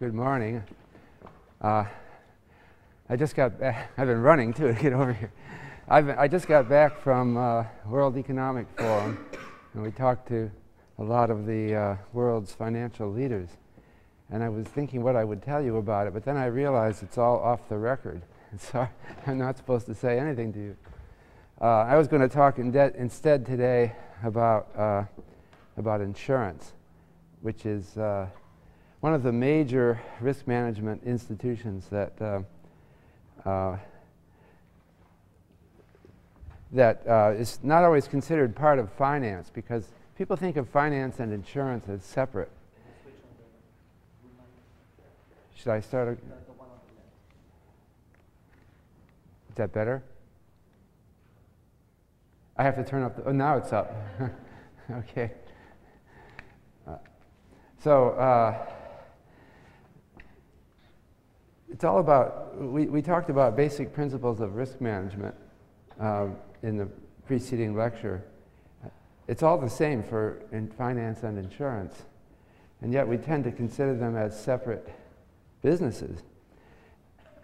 Good morning. Uh, I just got back. I've been running too to get over here. I've been, I just got back from uh, World Economic Forum, and we talked to a lot of the uh, world's financial leaders. And I was thinking what I would tell you about it, but then I realized it's all off the record. So I'm not supposed to say anything to you. Uh, I was going to talk in instead today about, uh, about insurance, which is uh, one of the major risk management institutions that, uh, uh, that uh, is not always considered part of finance because people think of finance and insurance as separate. Should I start? Is that better? I have to turn up the, oh, now it's up. okay. Uh, so, uh, it's all about, we, we talked about basic principles of risk management uh, in the preceding lecture. It's all the same for in finance and insurance, and yet we tend to consider them as separate businesses.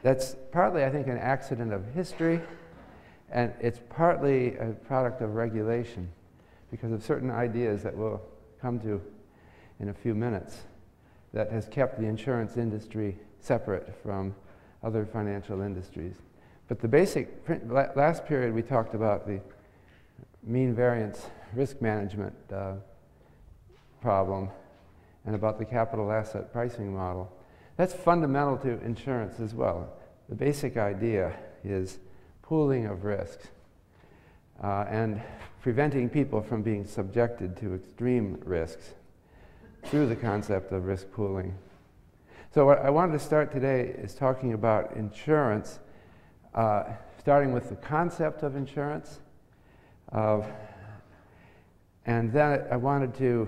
That's partly, I think, an accident of history, and it's partly a product of regulation because of certain ideas that we'll come to in a few minutes that has kept the insurance industry separate from other financial industries. But the basic, last period we talked about the mean variance risk management uh, problem and about the capital asset pricing model. That's fundamental to insurance as well. The basic idea is pooling of risks uh, and preventing people from being subjected to extreme risks through the concept of risk pooling. So, what I wanted to start today is talking about insurance, uh, starting with the concept of insurance. Uh, and then I wanted to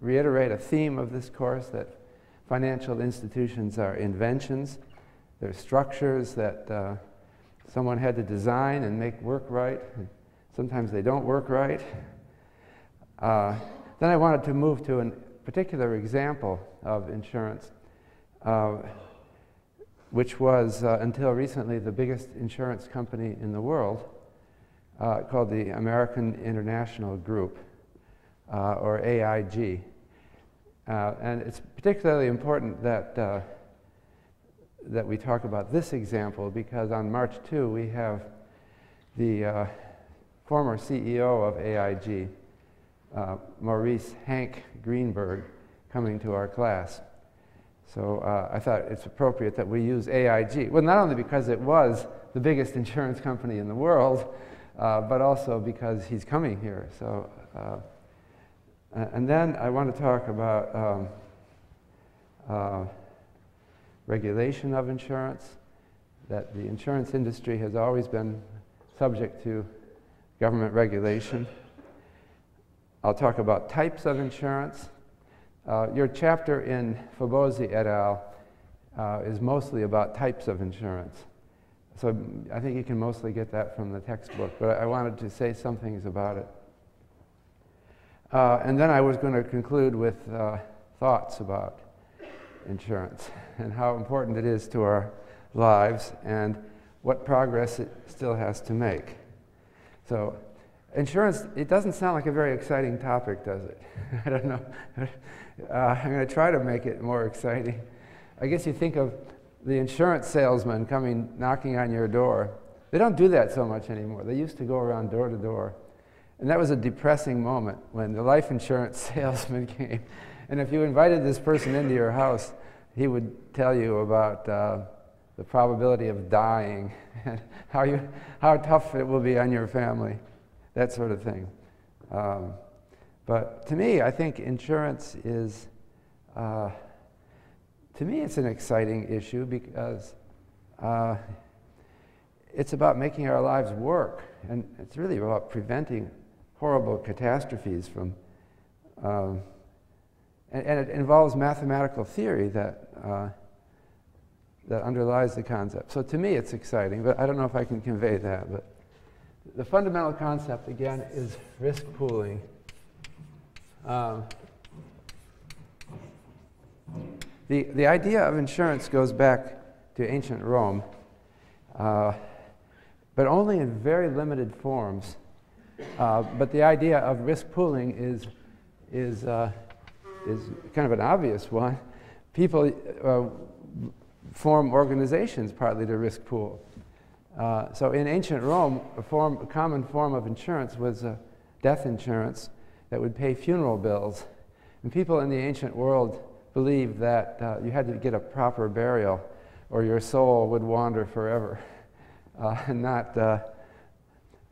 reiterate a theme of this course that financial institutions are inventions. They're structures that uh, someone had to design and make work right. Sometimes they don't work right. Uh, then I wanted to move to a particular example of insurance, uh, which was, uh, until recently, the biggest insurance company in the world, uh, called the American International Group, uh, or AIG. And it's particularly important that, that we talk about this example because on March 2 we have the former CEO of AIG, uh, Maurice Hank Greenberg, coming to our class. So uh, I thought it's appropriate that we use AIG. Well, not only because it was the biggest insurance company in the world, uh, but also because he's coming here. So uh, and then I want to talk about um, uh, regulation of insurance, that the insurance industry has always been subject to government regulation. I'll talk about types of insurance. Uh, your chapter in Fabozzi et al. Uh, is mostly about types of insurance. So I think you can mostly get that from the textbook, but I wanted to say some things about it. Uh, and then I was going to conclude with uh, thoughts about insurance and how important it is to our lives and what progress it still has to make. So, insurance, it doesn't sound like a very exciting topic, does it? I don't know. Uh, I'm going to try to make it more exciting. I guess you think of the insurance salesman coming knocking on your door. They don't do that so much anymore. They used to go around door to door and that was a depressing moment when the life insurance salesman came. And if you invited this person into your house, he would tell you about uh, the probability of dying and how, you, how tough it will be on your family, that sort of thing. Um, but to me, I think insurance is, uh, to me, it's an exciting issue because uh, it's about making our lives work. And it's really about preventing horrible catastrophes from, um, and, and, it involves mathematical theory that, uh, that underlies the concept. So to me, it's exciting, but I don't know if I can convey that. But the fundamental concept, again, is risk pooling. Um, The, the idea of insurance goes back to ancient Rome, uh, but only in very limited forms. Uh, but the idea of risk pooling is, is, uh, is kind of an obvious one. People uh, form organizations partly to risk pool. Uh, so in ancient Rome, a, form, a common form of insurance was uh, death insurance that would pay funeral bills. And people in the ancient world believed that uh, you had to get a proper burial or your soul would wander forever. Uh, and not, uh,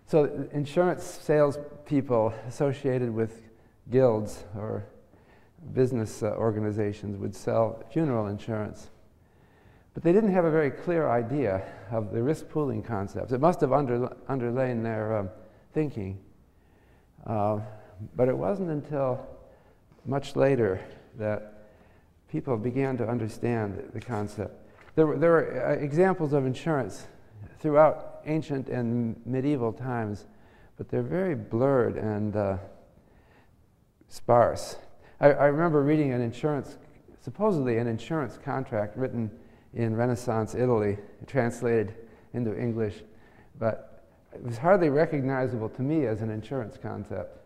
so insurance salespeople associated with guilds or business uh, organizations would sell funeral insurance. But they didn't have a very clear idea of the risk pooling concepts. It must have under, underlain their um, thinking. Uh, but it wasn't until much later that people began to understand the concept. There were, there were uh, examples of insurance throughout ancient and medieval times, but they're very blurred and uh, sparse. I, I remember reading an insurance, supposedly an insurance contract written in Renaissance Italy, translated into English, but it was hardly recognizable to me as an insurance concept,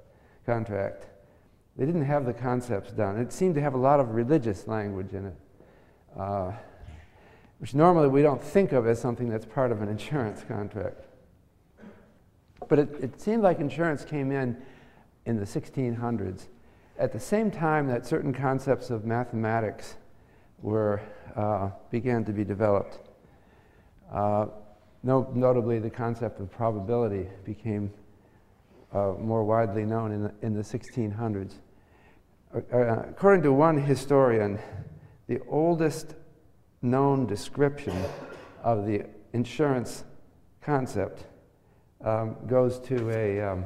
contract. They didn't have the concepts down. It seemed to have a lot of religious language in it, uh, which normally we don't think of as something that's part of an insurance contract. But it, it seemed like insurance came in in the 1600s at the same time that certain concepts of mathematics were, uh, began to be developed. Uh, no, notably, the concept of probability became uh, more widely known in the, in the 1600s. Uh, uh, according to one historian, the oldest known description of the insurance concept um, goes to a um,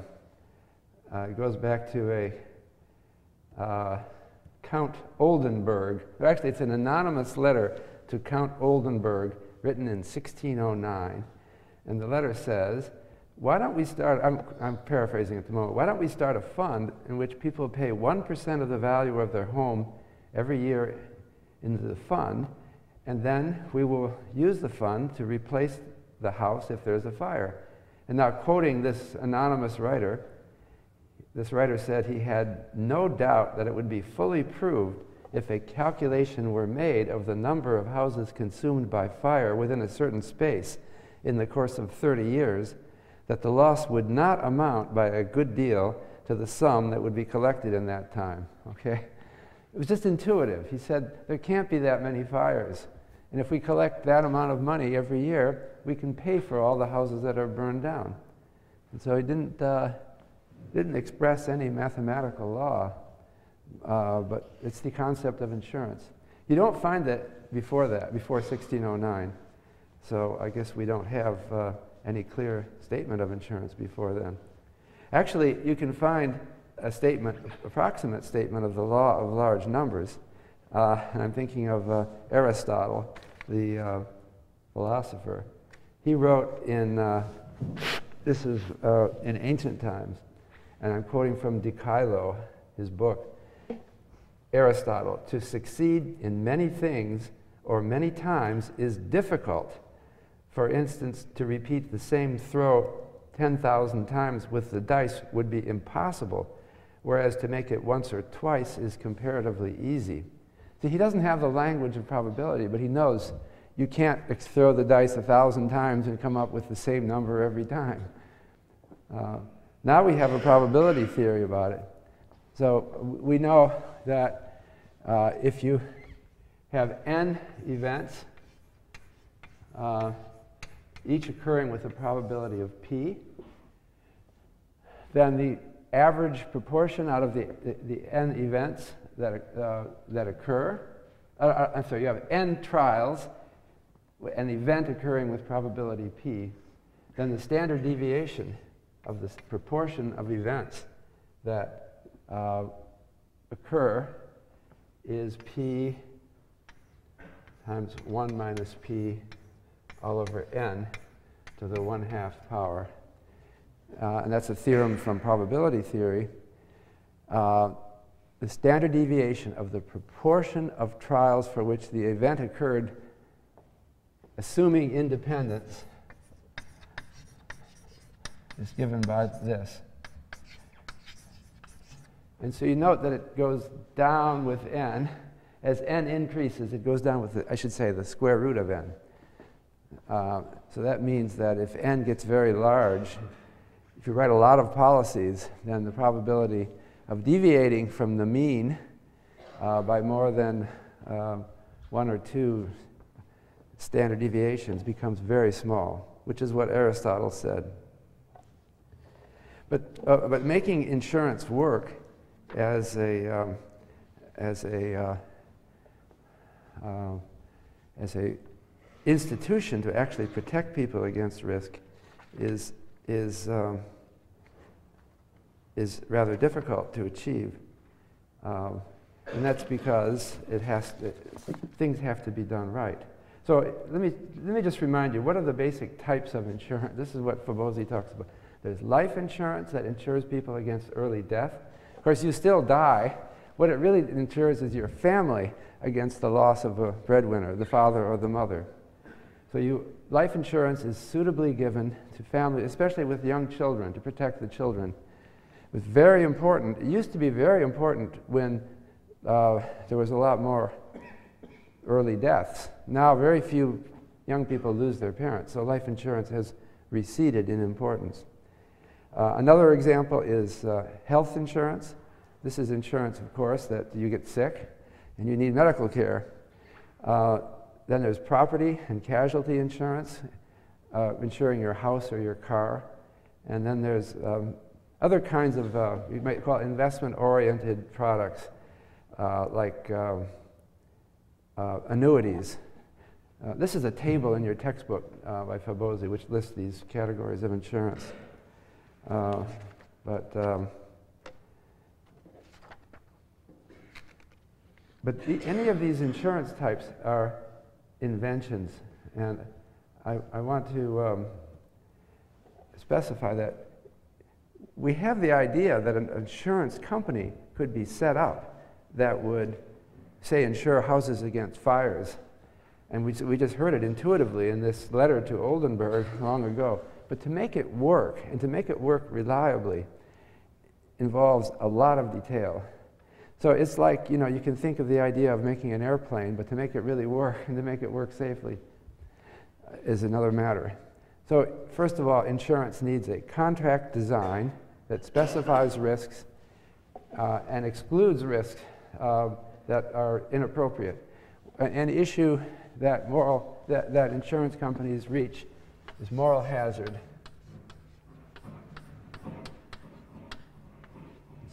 uh, goes back to a uh, Count Oldenburg. Actually, it's an anonymous letter to Count Oldenburg written in 1609. And the letter says, why don't we start, I'm, I'm paraphrasing at the moment, why don't we start a fund in which people pay 1% of the value of their home every year into the fund, and then we will use the fund to replace the house if there's a fire. And now, quoting this anonymous writer, this writer said he had no doubt that it would be fully proved if a calculation were made of the number of houses consumed by fire within a certain space in the course of 30 years, that the loss would not amount by a good deal to the sum that would be collected in that time. Okay? It was just intuitive. He said, there can't be that many fires. And if we collect that amount of money every year, we can pay for all the houses that are burned down. And so he didn't, uh, didn't express any mathematical law, uh, but it's the concept of insurance. You don't find that before that, before 1609. So I guess we don't have uh, any clear statement of insurance before then. Actually, you can find a statement, approximate statement of the law of large numbers. Uh, and I'm thinking of uh, Aristotle, the uh, philosopher. He wrote in, uh, this is uh, in ancient times, and I'm quoting from De Caelo, his book, Aristotle, to succeed in many things or many times is difficult. For instance, to repeat the same throw 10,000 times with the dice would be impossible, whereas to make it once or twice is comparatively easy. See, he doesn't have the language of probability, but he knows you can't throw the dice a thousand times and come up with the same number every time. Uh, now we have a probability theory about it. So we know that uh, if you have n events, uh, each occurring with a probability of p, then the average proportion out of the, the, the n events that, uh, that occur, uh, uh, I'm sorry, you have n trials, an event occurring with probability p, then the standard deviation of the proportion of events that uh, occur is p times 1 minus p all over n to the 1 half power. Uh, and that's a theorem from probability theory. Uh, the standard deviation of the proportion of trials for which the event occurred assuming independence is given by this. And so you note that it goes down with n. As n increases, it goes down with, the, I should say, the square root of n. Uh, so that means that if n gets very large, if you write a lot of policies, then the probability of deviating from the mean uh, by more than uh, one or two standard deviations becomes very small, which is what Aristotle said. But, uh, but making insurance work as a, um, as a, uh, uh, as a institution to actually protect people against risk is, is, um, is rather difficult to achieve. Um, and that's because it has to, things have to be done right. So let me, let me just remind you, what are the basic types of insurance? This is what Fabozzi talks about. There's life insurance that insures people against early death. Of course, you still die. What it really insures is your family against the loss of a breadwinner, the father or the mother. So you, life insurance is suitably given to families, especially with young children, to protect the children. It was very important. It used to be very important when uh, there was a lot more early deaths. Now, very few young people lose their parents, so life insurance has receded in importance. Uh, another example is uh, health insurance. This is insurance, of course, that you get sick and you need medical care. Then there's property and casualty insurance, uh, insuring your house or your car. And then there's um, other kinds of, uh, you might call investment oriented products uh, like um, uh, annuities. Uh, this is a table in your textbook uh, by Fabozzi which lists these categories of insurance. But um, but any of these insurance types are inventions, and I, I want to um, specify that we have the idea that an insurance company could be set up that would say, insure houses against fires. And we, we just heard it intuitively in this letter to Oldenburg long ago. But to make it work, and to make it work reliably, involves a lot of detail. So it's like, you know, you can think of the idea of making an airplane, but to make it really work and to make it work safely uh, is another matter. So, first of all, insurance needs a contract design that specifies risks uh, and excludes risks uh, that are inappropriate. An issue that, moral, that, that insurance companies reach is moral hazard.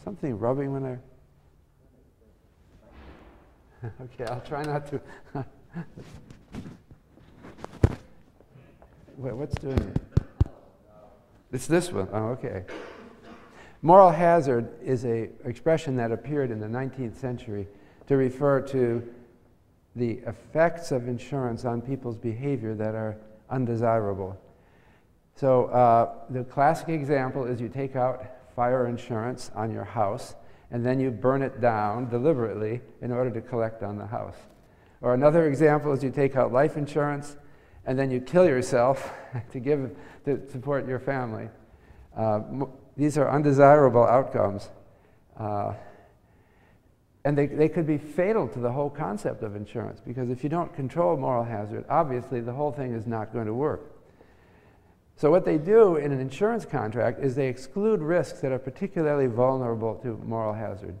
Something rubbing when I. okay, I'll try not to. Wait, what's doing it? It's this one. Oh, okay. Moral hazard is an expression that appeared in the 19th century to refer to the effects of insurance on people's behavior that are undesirable. So uh, the classic example is you take out fire insurance on your house and then you burn it down deliberately in order to collect on the house. Or another example is you take out life insurance and then you kill yourself to give to support your family. Uh, these are undesirable outcomes. Uh, and they, they could be fatal to the whole concept of insurance because if you don't control moral hazard, obviously the whole thing is not going to work. So, what they do in an insurance contract is they exclude risks that are particularly vulnerable to moral hazard.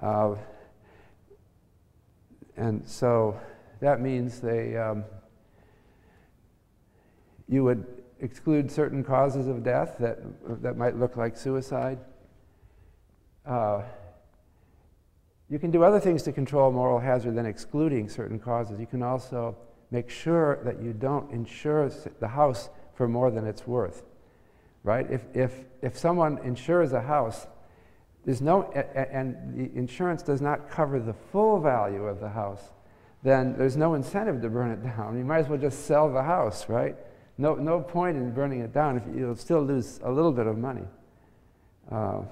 Uh, and so that means they, um, you would exclude certain causes of death that, that might look like suicide. Uh, you can do other things to control moral hazard than excluding certain causes. You can also make sure that you don't insure the house for more than it's worth, right? If, if, if someone insures a house, there's no, and the insurance does not cover the full value of the house, then there's no incentive to burn it down. You might as well just sell the house, right? No, no point in burning it down if you'll still lose a little bit of money. Uh,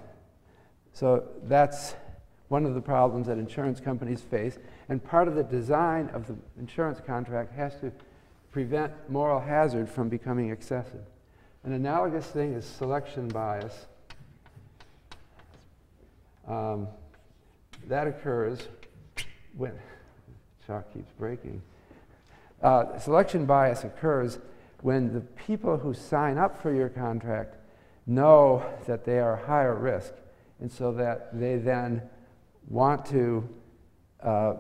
so that's one of the problems that insurance companies face. And part of the design of the insurance contract has to prevent moral hazard from becoming excessive. An analogous thing is selection bias. Um, that occurs when, chalk keeps breaking. Uh, selection bias occurs when the people who sign up for your contract know that they are higher risk, and so that they then want to, uh,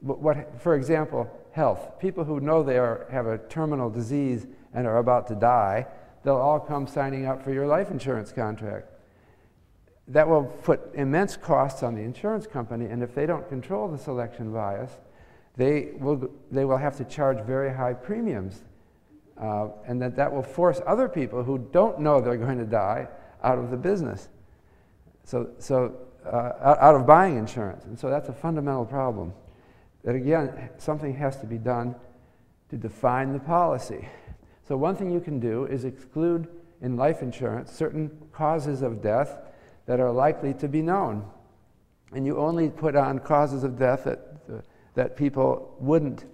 what, for example, health. People who know they are, have a terminal disease and are about to die, they'll all come signing up for your life insurance contract. That will put immense costs on the insurance company, and if they don't control the selection bias, they will, they will have to charge very high premiums. Uh, and that, that will force other people who don't know they're going to die out of the business. So, so uh, out of buying insurance. And so that's a fundamental problem. That again, something has to be done to define the policy. So, one thing you can do is exclude in life insurance certain causes of death that are likely to be known. And you only put on causes of death that, uh, that people wouldn't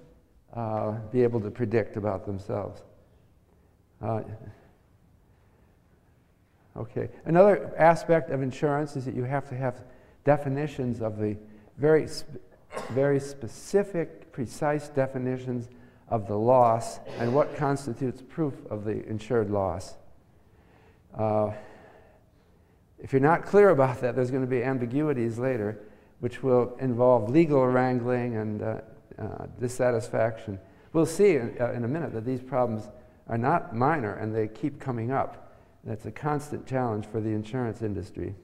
uh, be able to predict about themselves. Uh, okay. Another aspect of insurance is that you have to have definitions of the very, very specific, precise definitions of the loss and what constitutes proof of the insured loss. Uh, if you're not clear about that, there's going to be ambiguities later, which will involve legal wrangling and uh, uh, dissatisfaction. We'll see in, uh, in, a minute that these problems are not minor and they keep coming up. That's a constant challenge for the insurance industry.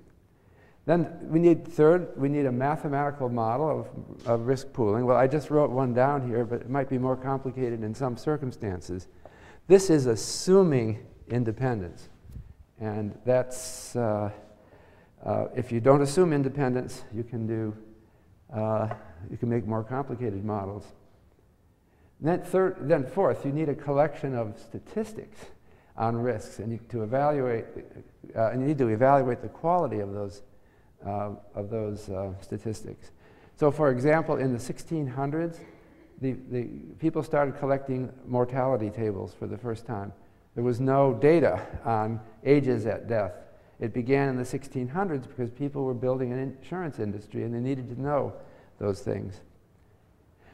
Then we need, third, we need a mathematical model of, of risk pooling. Well, I just wrote one down here, but it might be more complicated in some circumstances. This is assuming independence. And that's, uh, uh, if you don't assume independence, you can do, uh, you can make more complicated models. Then, third, then fourth, you need a collection of statistics on risks, and you, to evaluate, uh, and you need to evaluate the quality of those uh, of those uh, statistics. So, for example, in the 1600s, the, the people started collecting mortality tables for the first time. There was no data on ages at death. It began in the 1600s because people were building an insurance industry and they needed to know those things.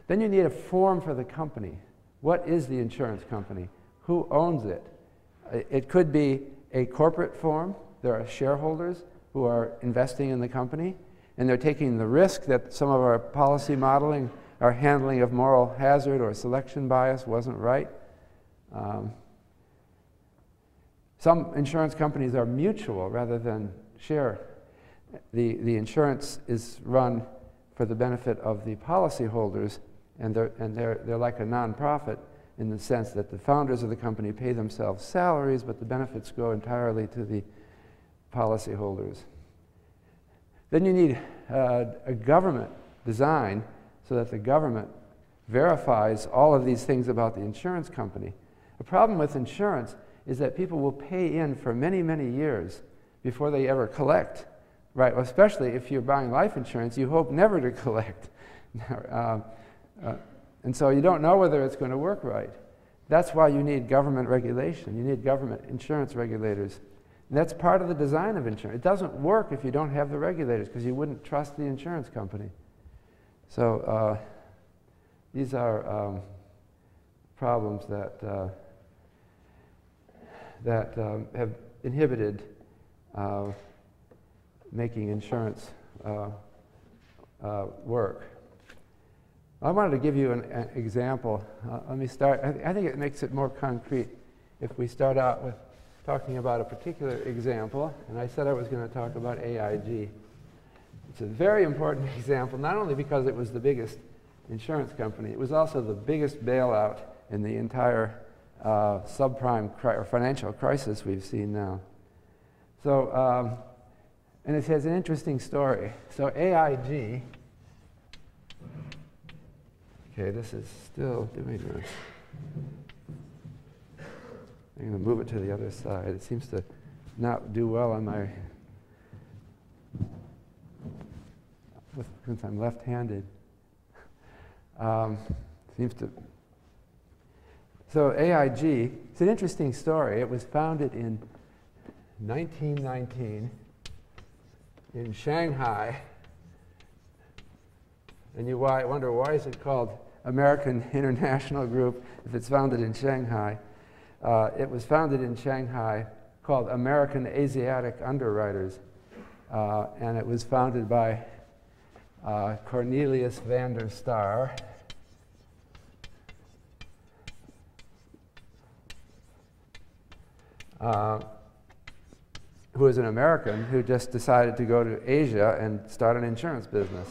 Then you need a form for the company. What is the insurance company? Who owns it? It could be a corporate form. There are shareholders who are investing in the company, and they're taking the risk that some of our policy modeling, our handling of moral hazard or selection bias wasn't right. Um, some insurance companies are mutual rather than share. The, the insurance is run for the benefit of the policyholders, and, they're, and they're, they're like a nonprofit in the sense that the founders of the company pay themselves salaries, but the benefits go entirely to the policyholders. Then you need uh, a government design so that the government verifies all of these things about the insurance company. The problem with insurance is that people will pay in for many, many years before they ever collect. Right, well, especially if you're buying life insurance, you hope never to collect. uh, uh, and so you don't know whether it's going to work right. That's why you need government regulation. You need government insurance regulators and that's part of the design of insurance. It doesn't work if you don't have the regulators because you wouldn't trust the insurance company. So uh, these are um, problems that, uh, that um, have inhibited uh, making insurance uh, uh, work. I wanted to give you an, an example. Uh, let me start. I, th I think it makes it more concrete if we start out with talking about a particular example, and I said I was going to talk about AIG. It's a very important example, not only because it was the biggest insurance company, it was also the biggest bailout in the entire uh, subprime cri- financial crisis we've seen now. So, um, and it has an interesting story. So, AIG, okay, this is still doing this. I'm going to move it to the other side. It seems to not do well on my. since I'm left-handed. Um, seems to. So AIG, it's an interesting story. It was founded in 1919 in Shanghai. And you wonder why is it called American International Group if it's founded in Shanghai? Uh, it was founded in Shanghai called American Asiatic Underwriters. Uh, and it was founded by uh, Cornelius Vander Starr. Uh, who was an American who just decided to go to Asia and start an insurance business.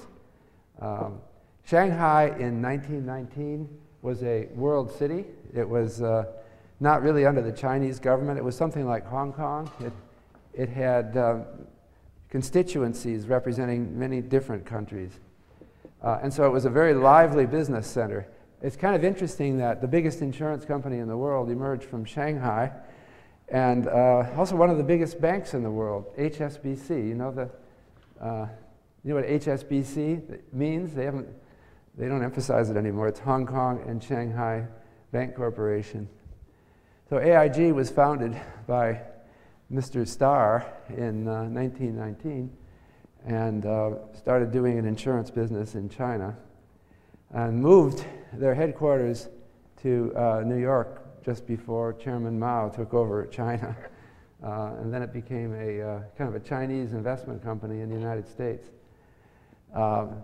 Um, Shanghai in 1919 was a world city. It was uh, not really under the Chinese government. It was something like Hong Kong. It, it had uh, constituencies representing many different countries. Uh, and so it was a very lively business center. It's kind of interesting that the biggest insurance company in the world emerged from Shanghai and uh, also one of the biggest banks in the world, HSBC. You know the, uh, you know what HSBC means? They haven't, they don't emphasize it anymore. It's Hong Kong and Shanghai Bank Corporation. So AIG was founded by Mr. Starr in uh, 1919 and uh, started doing an insurance business in China and moved their headquarters to uh, New York just before Chairman Mao took over China. Uh, and then it became a uh, kind of a Chinese investment company in the United States. Um,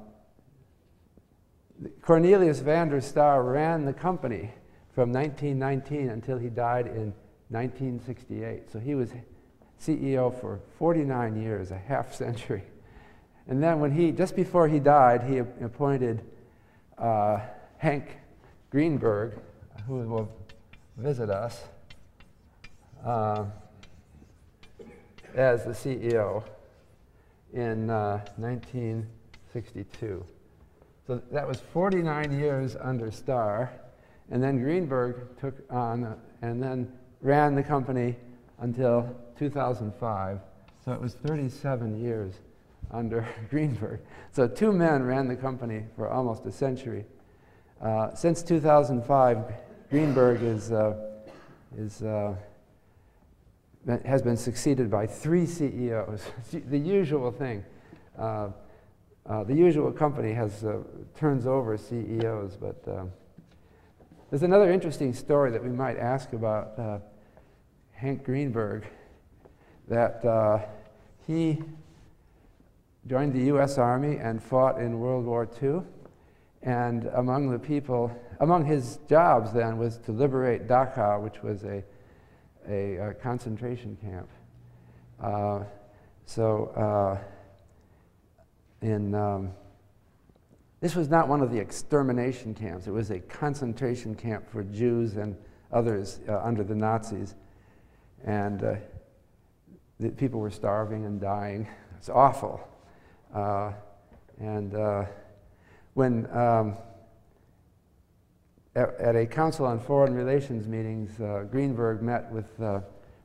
Cornelius Vander Starr ran the company from 1919 until he died in 1968. So he was CEO for 49 years, a half century. And then when he, just before he died, he appointed uh, Hank Greenberg, who will visit us uh, as the CEO in uh, 1962. So that was 49 years under Starr. And then Greenberg took on and then ran the company until 2005. So it was 37 years under Greenberg. So two men ran the company for almost a century. Uh, since 2005, Greenberg is, uh, is, uh, has been succeeded by three CEOs. the usual thing. Uh, uh, the usual company has uh, turns over CEOs, but there's another interesting story that we might ask about uh, Hank Greenberg. That he joined the U.S. Army and fought in World War II, and among the people among his jobs then was to liberate Dachau, which was a, a, a concentration camp. Uh, so uh, in, um, this was not one of the extermination camps. It was a concentration camp for Jews and others uh, under the Nazis. And uh, the people were starving and dying. It's awful. Uh, and uh, when um, at, at, a Council on Foreign Relations meetings, uh, Greenberg met with uh,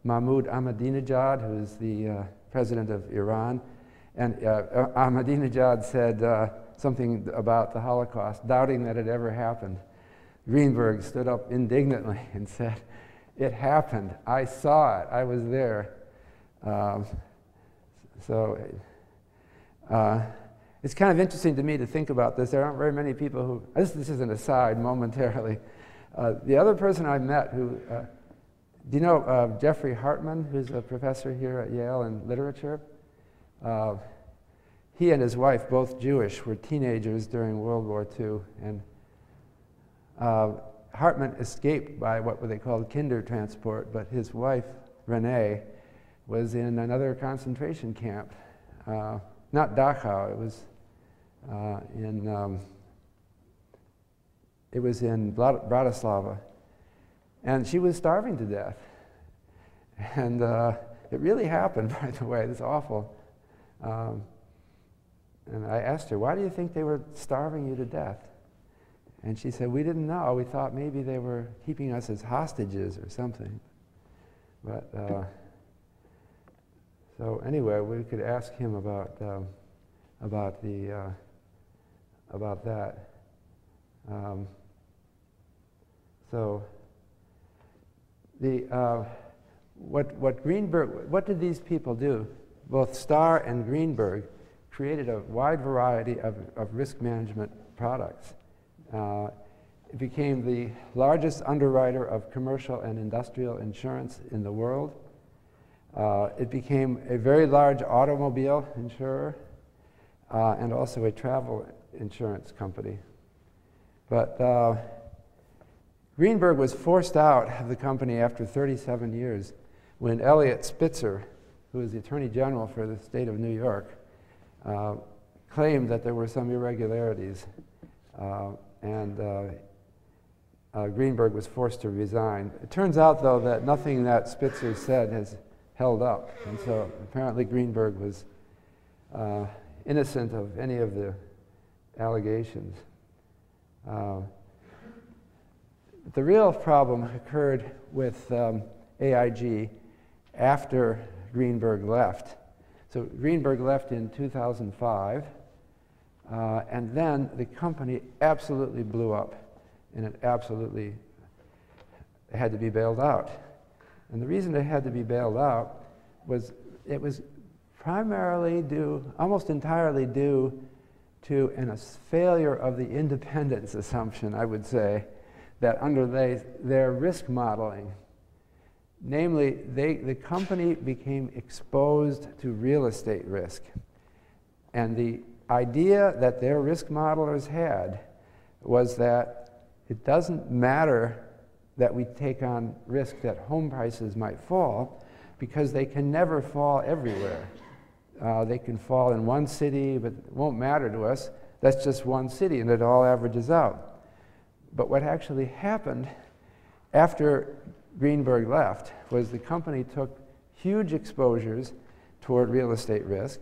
Mahmoud Ahmadinejad, who is the president of Iran. And Ahmadinejad said something about the Holocaust, doubting that it ever happened. Greenberg stood up indignantly and said, It happened. I saw it. I was there. Um, so, it's kind of interesting to me to think about this. There aren't very many people who, this, this is an aside momentarily. Uh, the other person I met who, uh, do you know uh, Geoffrey Hartman, who's a professor here at Yale in literature? He and his wife, both Jewish, were teenagers during World War II. And uh, Hartman escaped by what they called Kindertransport, but his wife, Renee, was in another concentration camp. Uh, not Dachau, it was uh, in, um, it was in Bratislava. And she was starving to death. And uh, it really happened, by the way. It's awful. Um, and I asked her, why do you think they were starving you to death? And she said, we didn't know. We thought maybe they were keeping us as hostages or something. But, uh, so anyway, we could ask him about, um, about the, uh, about that. Um, so the, uh, what, what Greenberg, what did these people do? Both Starr and Greenberg created a wide variety of, of risk management products. Uh, it became the largest underwriter of commercial and industrial insurance in the world. Uh, it became a very large automobile insurer uh, and also a travel insurance company. But uh, Greenberg was forced out of the company after 37 years when Eliot Spitzer, who was the Attorney General for the state of New York, uh, claimed that there were some irregularities. Uh, and uh, uh, Greenberg was forced to resign. It turns out, though, that nothing that Spitzer said has held up. And so apparently Greenberg was uh, innocent of any of the allegations. The real problem occurred with um, AIG after Greenberg left. So Greenberg left in 2005, uh, and then the company absolutely blew up, and it absolutely had to be bailed out. And the reason it had to be bailed out was it was primarily due, almost entirely due to an, a failure of the independence assumption, I would say, that under they, their risk modeling, namely, they, the company became exposed to real estate risk. And the idea that their risk modelers had was that it doesn't matter that we take on risk that home prices might fall because they can never fall everywhere. Uh, they can fall in one city, but it won't matter to us. That's just one city, and it all averages out. But what actually happened after Greenberg left was the company took huge exposures toward real estate risk,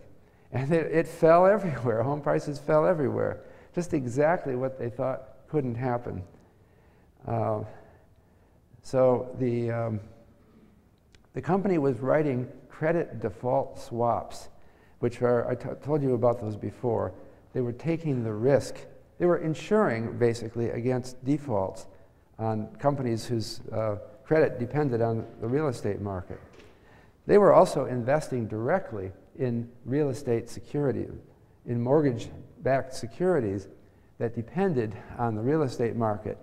and it, it fell everywhere. Home prices fell everywhere. Just exactly what they thought couldn't happen. Uh, so the, um, the company was writing credit default swaps, which are, I told you about those before. They were taking the risk. They were insuring, basically, against defaults on companies whose uh, credit depended on the real estate market. They were also investing directly in real estate security, in mortgage backed securities that depended on the real estate market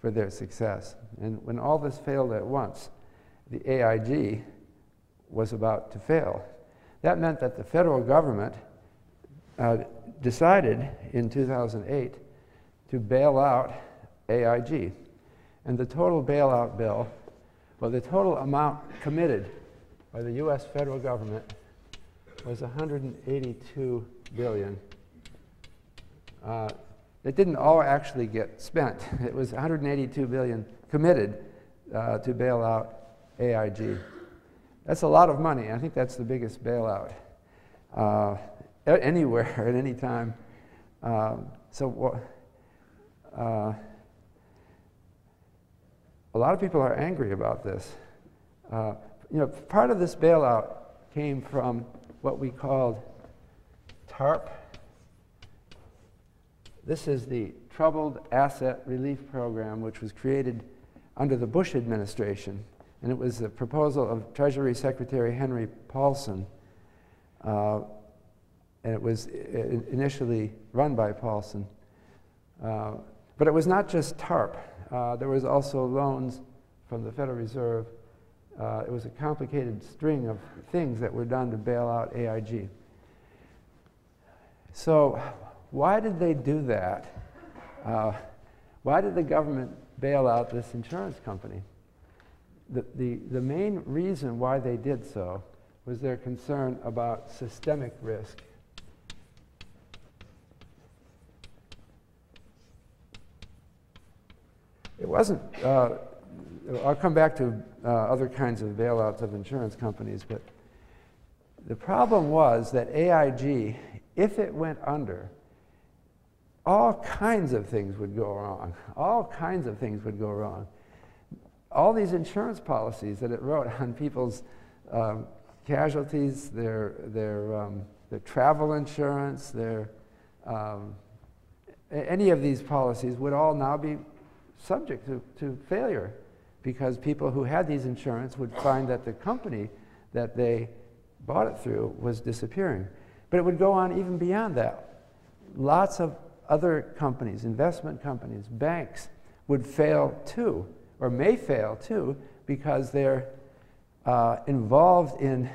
for their success. And when all this failed at once, the AIG was about to fail. That meant that the federal government uh, decided in 2008 to bail out AIG. And the total bailout bill, well, the total amount committed by the US federal government was 182 billion. Uh, it didn't all actually get spent. It was 182 billion committed uh, to bail out AIG. That's a lot of money. I think that's the biggest bailout uh, anywhere at any time. Um, so uh, a lot of people are angry about this. Uh, you know, part of this bailout came from what we called TARP, this is the Troubled Asset Relief Program, which was created under the Bush administration. And it was a proposal of Treasury Secretary Henry Paulson. Uh, and it was initially run by Paulson. Uh, but it was not just TARP. Uh, there was also loans from the Federal Reserve. Uh, it was a complicated string of things that were done to bail out AIG. So why did they do that? Uh, why did the government bail out this insurance company? The, the, the main reason why they did so was their concern about systemic risk. It wasn't, uh, I'll come back to uh, other kinds of bailouts of insurance companies, but the problem was that AIG, if it went under, all kinds of things would go wrong. All kinds of things would go wrong. All these insurance policies that it wrote on people's um, casualties, their, their, um, their travel insurance, their, um, any of these policies would all now be subject to, to failure because people who had these insurance would find that the company that they bought it through was disappearing. But it would go on even beyond that. Lots of other companies, investment companies, banks, would fail too, or may fail too, because they're uh, involved in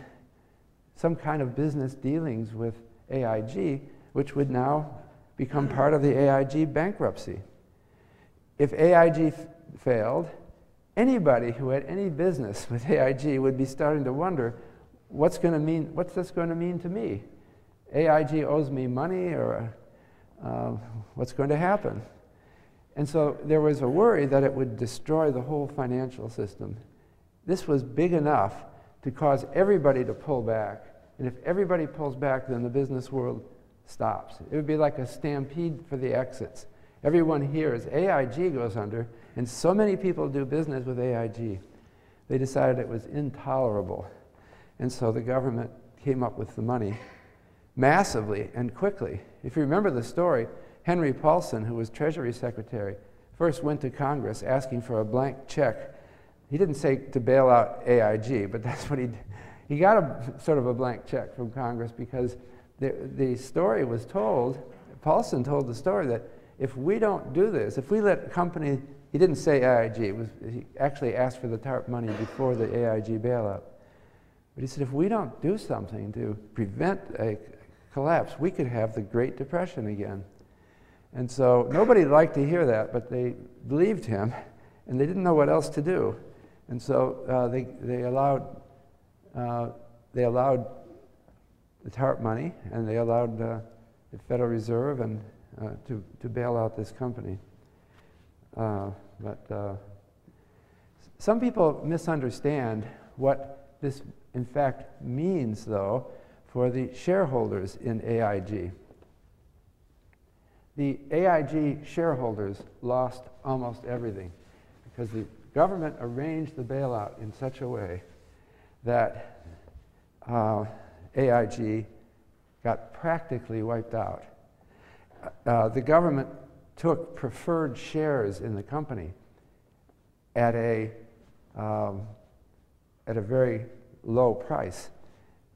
some kind of business dealings with AIG, which would now become part of the AIG bankruptcy. If AIG failed, anybody who had any business with AIG would be starting to wonder what's going to mean what's this going to mean to me? AIG owes me money or uh, what's going to happen? And so there was a worry that it would destroy the whole financial system. This was big enough to cause everybody to pull back. And if everybody pulls back then the business world stops. It would be like a stampede for the exits everyone hears AIG goes under and so many people do business with AIG, they decided it was intolerable. And so the government came up with the money massively and quickly. If you remember the story, Henry Paulson, who was Treasury Secretary, first went to Congress asking for a blank check. He didn't say to bail out AIG, but that's what he did. He got a sort of a blank check from Congress because the, the story was told, Paulson told the story that if we don't do this, if we let company he didn't say AIG, it Was, he actually asked for the TARP money before the AIG bailout. But he said, if we don't do something to prevent a collapse, we could have the Great Depression again. And so nobody liked to hear that, but they believed him, and they didn't know what else to do. And so uh, they, they, allowed, uh, they allowed the TARP money, and they allowed uh, the Federal Reserve and, uh, to, to bail out this company. Uh, but uh, some people misunderstand what this, in fact, means, though, for the shareholders in AIG. The AIG shareholders lost almost everything because the government arranged the bailout in such a way that uh, AIG got practically wiped out. Uh, the government took preferred shares in the company at a, um, at a very low price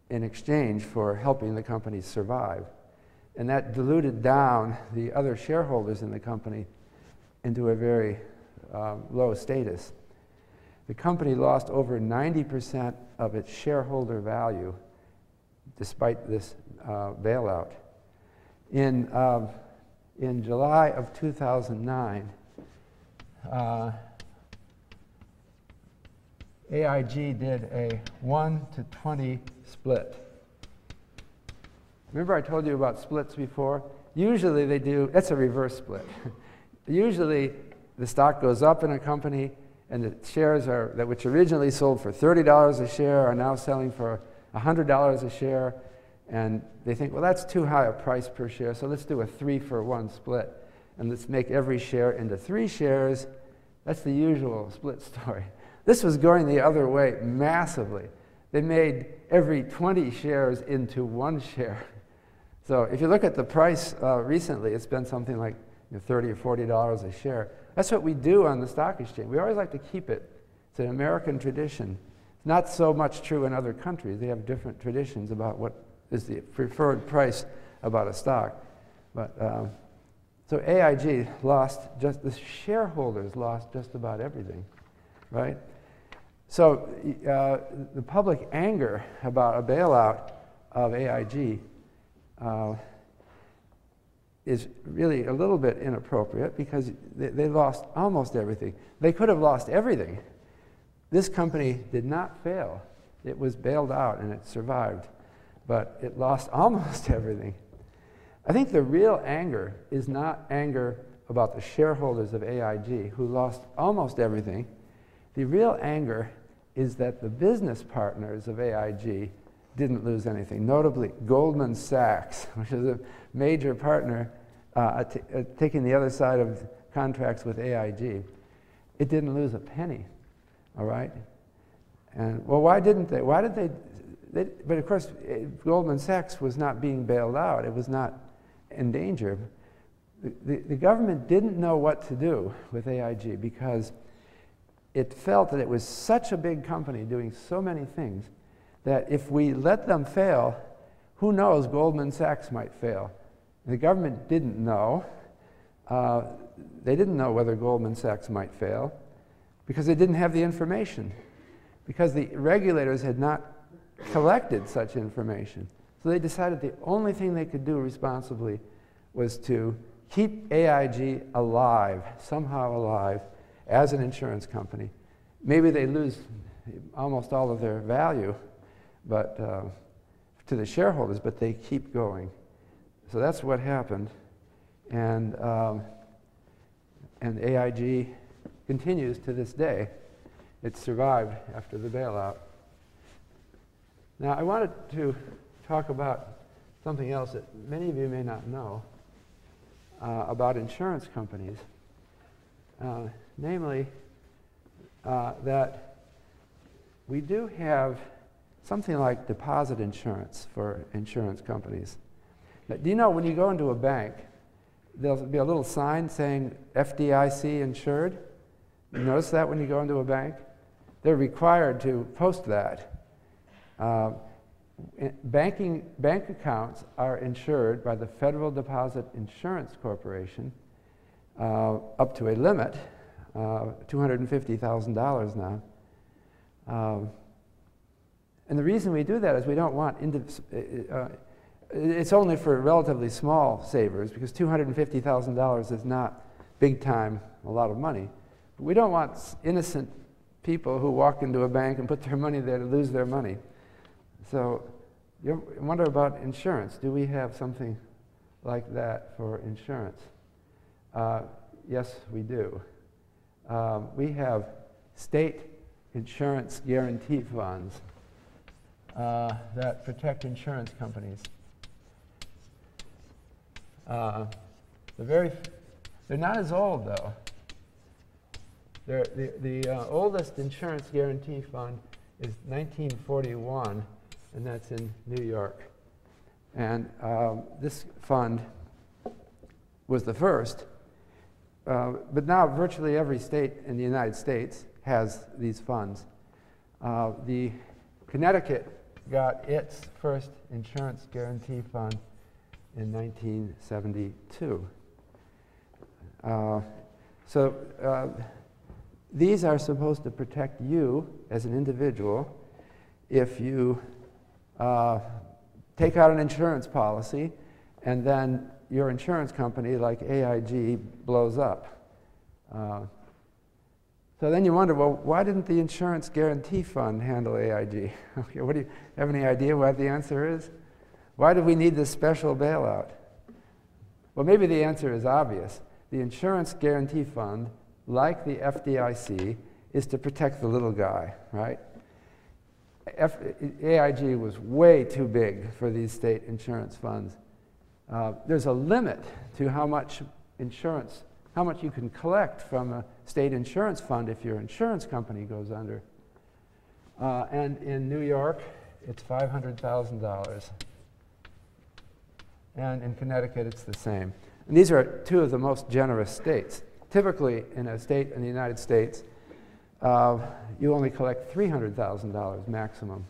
in exchange for helping the company survive. And that diluted down the other shareholders in the company into a very um, low status. The company lost over 90% of its shareholder value despite this uh, bailout. In um, in July of 2009, uh, AIG did a 1 to 20 split. Remember I told you about splits before? Usually they do, that's a reverse split. Usually the stock goes up in a company and the shares are, that which originally sold for $30 a share are now selling for $100 a share and they think, well, that's too high a price per share, so let's do a three for one split. And let's make every share into three shares. That's the usual split story. This was going the other way massively. They made every 20 shares into one share. So if you look at the price uh, recently, it's been something like you know, 30 or 40 dollars a share. That's what we do on the stock exchange. We always like to keep it. It's an American tradition. It's not so much true in other countries. They have different traditions about what is the preferred price about a stock. But um, so AIG lost just the shareholders lost just about everything, right? So uh, the public anger about a bailout of AIG uh, is really a little bit inappropriate because they, they lost almost everything. They could have lost everything. This company did not fail. It was bailed out and it survived but it lost almost everything. I think the real anger is not anger about the shareholders of AIG who lost almost everything. The real anger is that the business partners of AIG didn't lose anything, notably Goldman Sachs, which is a major partner uh, uh, taking the other side of contracts with AIG. It didn't lose a penny, all right? And well, why didn't they? Why did they they, but of course, eh, Goldman Sachs was not being bailed out. It was not in danger. the, the, the government didn't know what to do with AIG because it felt that it was such a big company doing so many things that if we let them fail, who knows, Goldman Sachs might fail. The government didn't know. Uh, they didn't know whether Goldman Sachs might fail because they didn't have the information, because the regulators had not collected such information. So they decided the only thing they could do responsibly was to keep AIG alive, somehow alive, as an insurance company. Maybe they lose almost all of their value but, uh, to the shareholders, but they keep going. So that's what happened. And, um, and AIG continues to this day. It survived after the bailout. Now, I wanted to talk about something else that many of you may not know uh, about insurance companies. Uh, namely, uh, that we do have something like deposit insurance for insurance companies. Do you know when you go into a bank, there'll be a little sign saying FDIC insured? You notice that when you go into a bank? They're required to post that. Uh, banking, bank accounts are insured by the Federal Deposit Insurance Corporation uh, up to a limit, uh, $250,000 now. Um, and the reason we do that is we don't want, uh, uh, it's only for relatively small savers because $250,000 is not big time, a lot of money. But we don't want innocent people who walk into a bank and put their money there to lose their money. So you wonder about insurance. Do we have something like that for insurance? Uh, yes, we do. Um, we have state insurance guarantee funds uh, that protect insurance companies. Uh, they're very, they're not as old though. They're, the the uh, oldest insurance guarantee fund is 1941 and that's in New York. And um, this fund was the first, uh, but now virtually every state in the United States has these funds. Uh, the Connecticut got its first insurance guarantee fund in 1972. Uh, so uh, these are supposed to protect you as an individual if you uh, take out an insurance policy, and then your insurance company, like AIG, blows up. Uh, so then you wonder, well, why didn't the Insurance Guarantee Fund handle AIG? what do you have any idea what the answer is? Why do we need this special bailout? Well, maybe the answer is obvious. The Insurance Guarantee Fund, like the FDIC, is to protect the little guy, right? F AIG was way too big for these state insurance funds. Uh, there's a limit to how much insurance, how much you can collect from a state insurance fund if your insurance company goes under. Uh, and in New York, it's $500,000. And in Connecticut, it's the same. And these are two of the most generous states. Typically, in a state in the United States, uh, you only collect $300,000 maximum.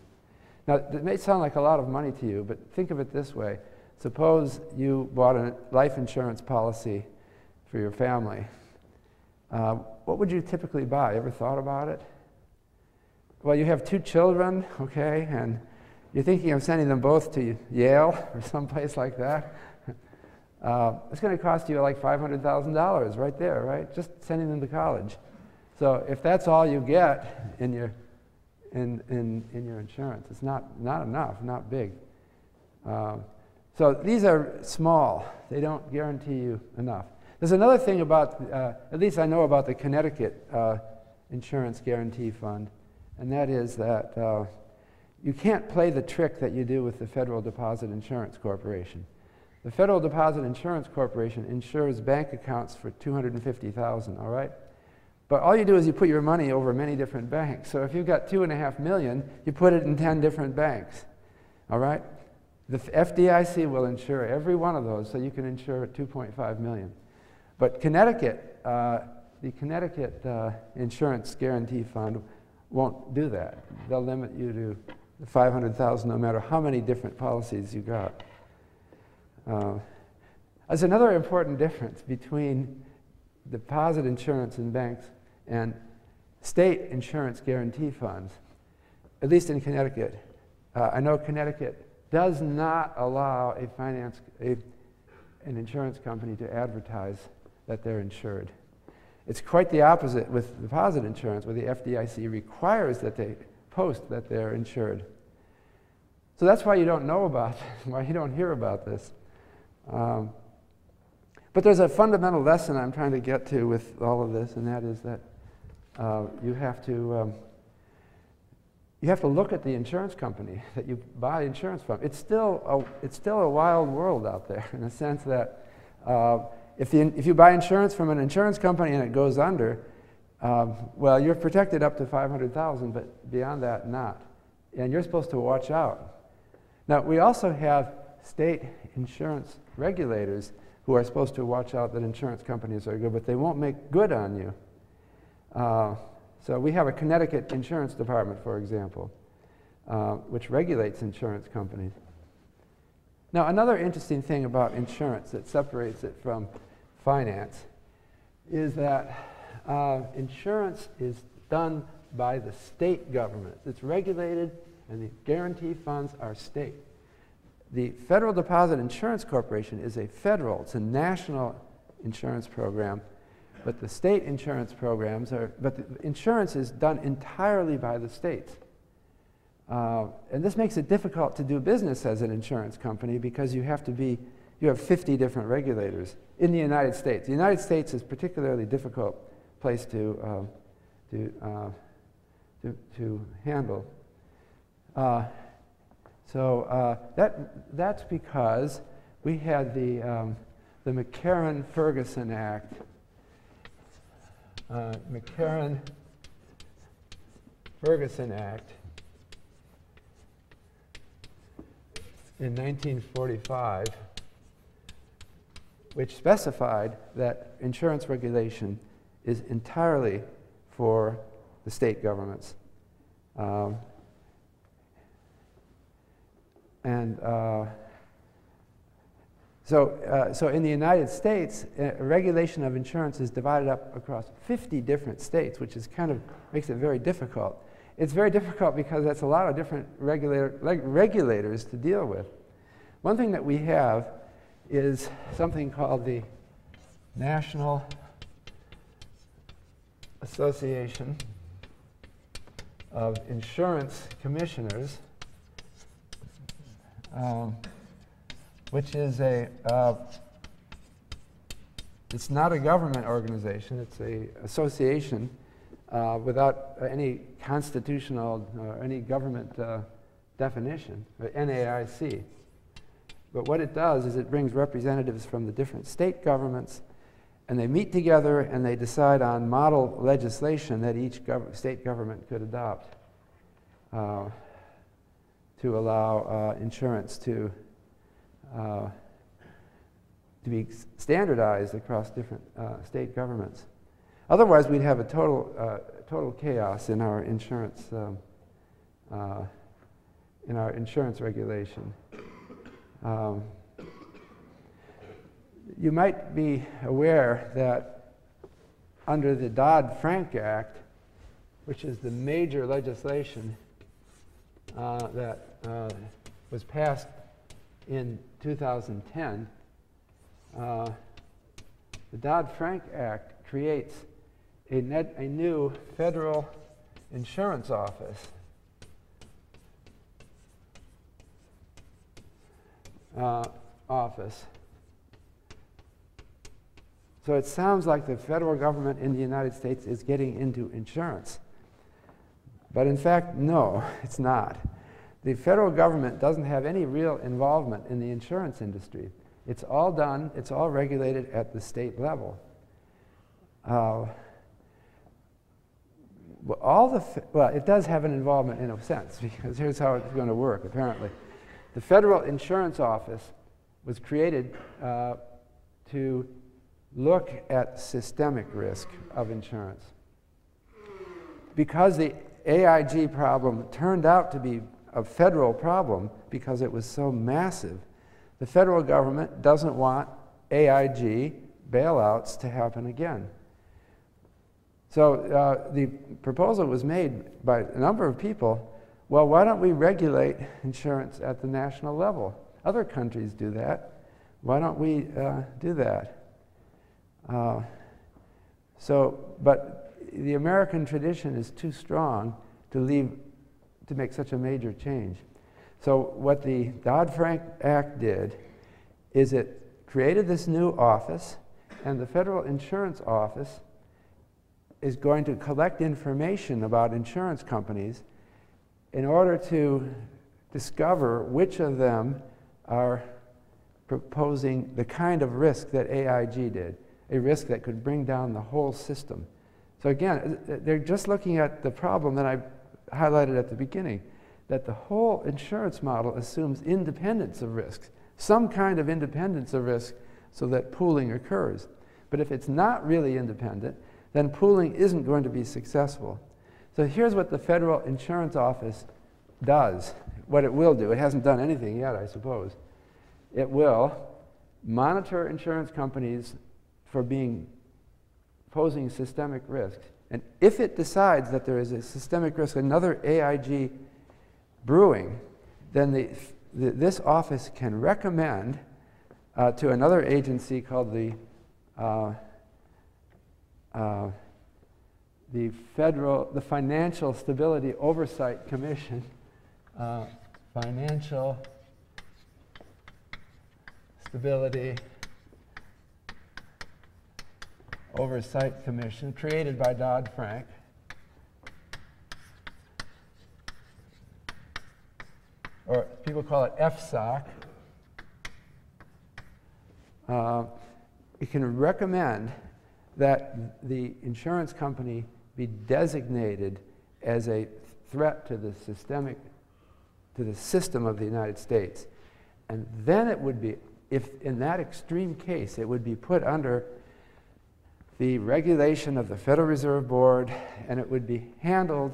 Now, it may sound like a lot of money to you, but think of it this way. Suppose you bought a life insurance policy for your family. Uh, what would you typically buy? Ever thought about it? Well, you have two children, okay, and you're thinking of sending them both to Yale or someplace like that. Uh, it's going to cost you like $500,000 right there, right? Just sending them to college. So if that's all you get in your, in, in, in your insurance, it's not, not enough, not big. Um, so these are small. They don't guarantee you enough. There's another thing about, uh, at least I know about the Connecticut uh, Insurance Guarantee Fund, and that is that uh, you can't play the trick that you do with the Federal Deposit Insurance Corporation. The Federal Deposit Insurance Corporation insures bank accounts for 250,000, all right? But all you do is you put your money over many different banks. So if you've got two and a half million, you put it in 10 different banks. All right? The FDIC will insure every one of those, so you can insure 2.5 million. But Connecticut, uh, the Connecticut uh, Insurance Guarantee Fund won't do that. They'll limit you to 500,000 no matter how many different policies you got. Uh, there's another important difference between deposit insurance in banks and state insurance guarantee funds, at least in Connecticut. Uh, I know Connecticut does not allow a finance, a, an insurance company to advertise that they're insured. It's quite the opposite with deposit insurance, where the FDIC requires that they post that they're insured. So that's why you don't know about, why you don't hear about this. Um, but there's a fundamental lesson I'm trying to get to with all of this, and that is that uh, you have to um, you have to look at the insurance company that you buy insurance from. It's still a, it's still a wild world out there in the sense that uh, if, the, if you buy insurance from an insurance company and it goes under, um, well, you're protected up to 500,000, but beyond that, not. And you're supposed to watch out. Now, we also have state insurance regulators who are supposed to watch out that insurance companies are good, but they won't make good on you. Uh, so we have a Connecticut Insurance Department, for example, uh, which regulates insurance companies. Now, another interesting thing about insurance that separates it from finance is that uh, insurance is done by the state government. It's regulated, and the guarantee funds are state. The Federal Deposit Insurance Corporation is a federal, it's a national insurance program but the state insurance programs are, but the insurance is done entirely by the states. Uh, and this makes it difficult to do business as an insurance company because you have to be, you have 50 different regulators in the United States. The United States is particularly difficult place to, uh, to, uh, to, to, handle. Uh, so uh, that, that's because we had the, um, the McCarran-Ferguson Act uh, McCarran-Ferguson Act in 1945, which specified that insurance regulation is entirely for the state governments. Um, and uh, so, uh, so in the United States, uh, regulation of insurance is divided up across 50 different states, which is kind of makes it very difficult. It's very difficult because that's a lot of different regulator, reg regulators to deal with. One thing that we have is something called the National Association of Insurance Commissioners. Um, which is a, uh, it's not a government organization, it's a association uh, without any constitutional or any government uh, definition, NAIC. But what it does is it brings representatives from the different state governments and they meet together and they decide on model legislation that each gov state government could adopt uh, to allow uh, insurance to uh, to be standardized across different uh, state governments. Otherwise, we'd have a total, uh, total chaos in our insurance, um, uh, in our insurance regulation. Um, you might be aware that under the Dodd-Frank Act, which is the major legislation uh, that uh, was passed in 2010, uh, the Dodd-Frank Act creates a, net, a new federal insurance office. Uh, office. So it sounds like the federal government in the United States is getting into insurance. But in fact, no, it's not the federal government doesn't have any real involvement in the insurance industry. It's all done, it's all regulated at the state level. Uh, all the, well, it does have an involvement in a sense, because here's how it's going to work, apparently. The Federal Insurance Office was created uh, to look at systemic risk of insurance. Because the AIG problem turned out to be a federal problem because it was so massive, the federal government doesn't want AIG bailouts to happen again. So uh, the proposal was made by a number of people well, why don't we regulate insurance at the national level? Other countries do that. Why don't we uh, do that? Uh, so, but the American tradition is too strong to leave to make such a major change. So, what the Dodd Frank Act did is it created this new office, and the Federal Insurance Office is going to collect information about insurance companies in order to discover which of them are proposing the kind of risk that AIG did, a risk that could bring down the whole system. So again, they're just looking at the problem that I highlighted at the beginning, that the whole insurance model assumes independence of risks, some kind of independence of risk so that pooling occurs. But if it's not really independent, then pooling isn't going to be successful. So here's what the Federal Insurance Office does, what it will do. It hasn't done anything yet, I suppose. It will monitor insurance companies for being posing systemic risks. And if it decides that there is a systemic risk, another AIG brewing, then the, the, this office can recommend uh, to another agency called the uh, uh, the federal, the Financial Stability Oversight Commission, uh, Financial Stability Oversight Commission, created by Dodd Frank. Or people call it FSOC. Uh, it can recommend that the insurance company be designated as a threat to the systemic, to the system of the United States. And then it would be, if in that extreme case, it would be put under the regulation of the Federal Reserve Board and it would be handled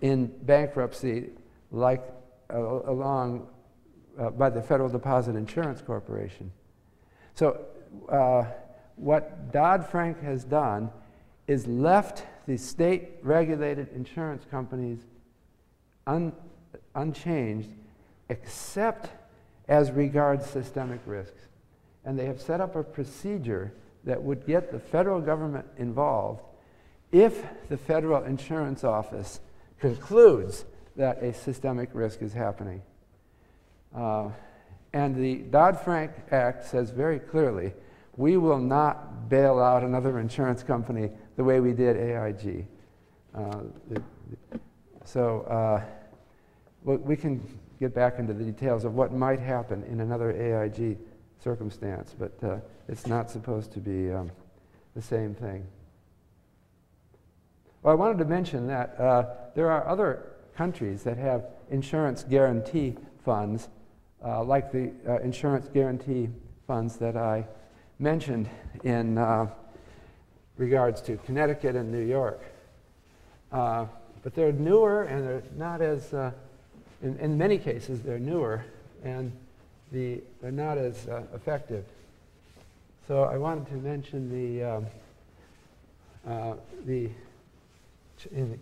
in bankruptcy like uh, along uh, by the Federal Deposit Insurance Corporation. So uh, what Dodd-Frank has done is left the state regulated insurance companies un, unchanged except as regards systemic risks. And they have set up a procedure that would get the federal government involved if the Federal Insurance Office concludes that a systemic risk is happening. Uh, and the Dodd Frank Act says very clearly we will not bail out another insurance company the way we did AIG. Uh, so uh, we can get back into the details of what might happen in another AIG circumstance, but uh, it's not supposed to be um, the same thing. Well, I wanted to mention that uh, there are other countries that have insurance guarantee funds, uh, like the uh, insurance guarantee funds that I mentioned in uh, regards to Connecticut and New York. Uh, but they're newer and they're not as, in, in, many cases, they're newer and the, they're not as uh, effective. So I wanted to mention the, um, uh, the, in the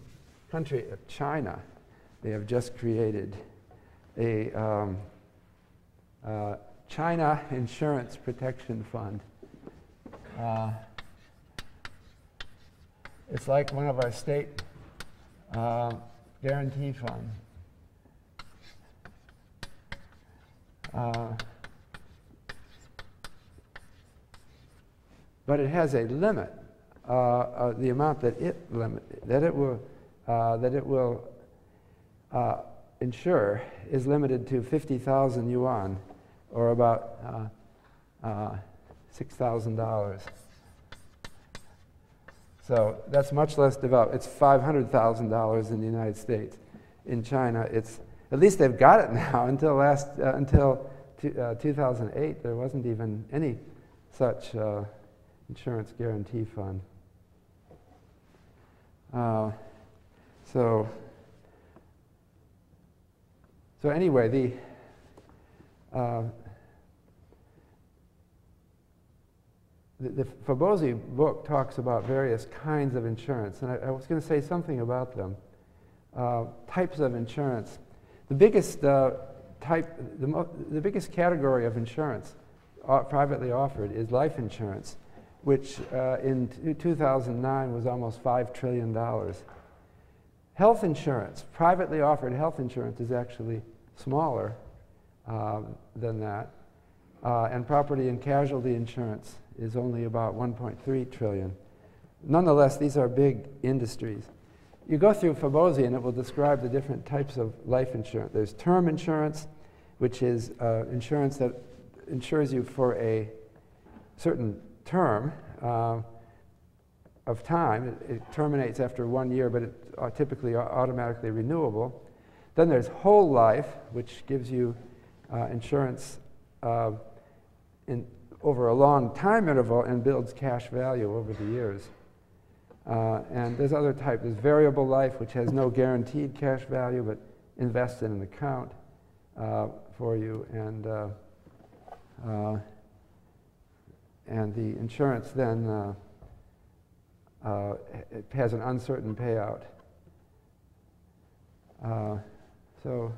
country of China, they have just created a um, uh, China Insurance Protection Fund. Uh, it's like one of our state uh, guarantee funds. Uh, but it has a limit, uh, uh the amount that it limit that it will uh, that it will insure is limited to 50,000 yuan, or about $6,000. So that's much less developed. It's $500,000 in the United States. In China, it's at least they've got it now. Until last, uh, until uh, 2008, there wasn't even any such uh, insurance guarantee fund. Uh, so, so anyway, the, uh, the, the book talks about various kinds of insurance, and I, I was going to say something about them. Uh, types of insurance. The biggest uh, type, the, the biggest category of insurance uh, privately offered is life insurance, which uh, in 2009 was almost $5 trillion. Health insurance, privately offered health insurance, is actually smaller uh, than that. Uh, and property and casualty insurance is only about 1.3 trillion. Nonetheless, these are big industries. You go through Fabozzi and it will describe the different types of life insurance. There's term insurance, which is uh, insurance that insures you for a certain term uh, of time. It, it, terminates after one year, but it's uh, typically automatically renewable. Then there's whole life, which gives you uh, insurance uh, in, over a long time interval and builds cash value over the years. Uh, and there's other type. There's variable life, which has no guaranteed cash value, but invests in an account uh, for you. And, uh, uh and the insurance then uh, uh, it has an uncertain payout. so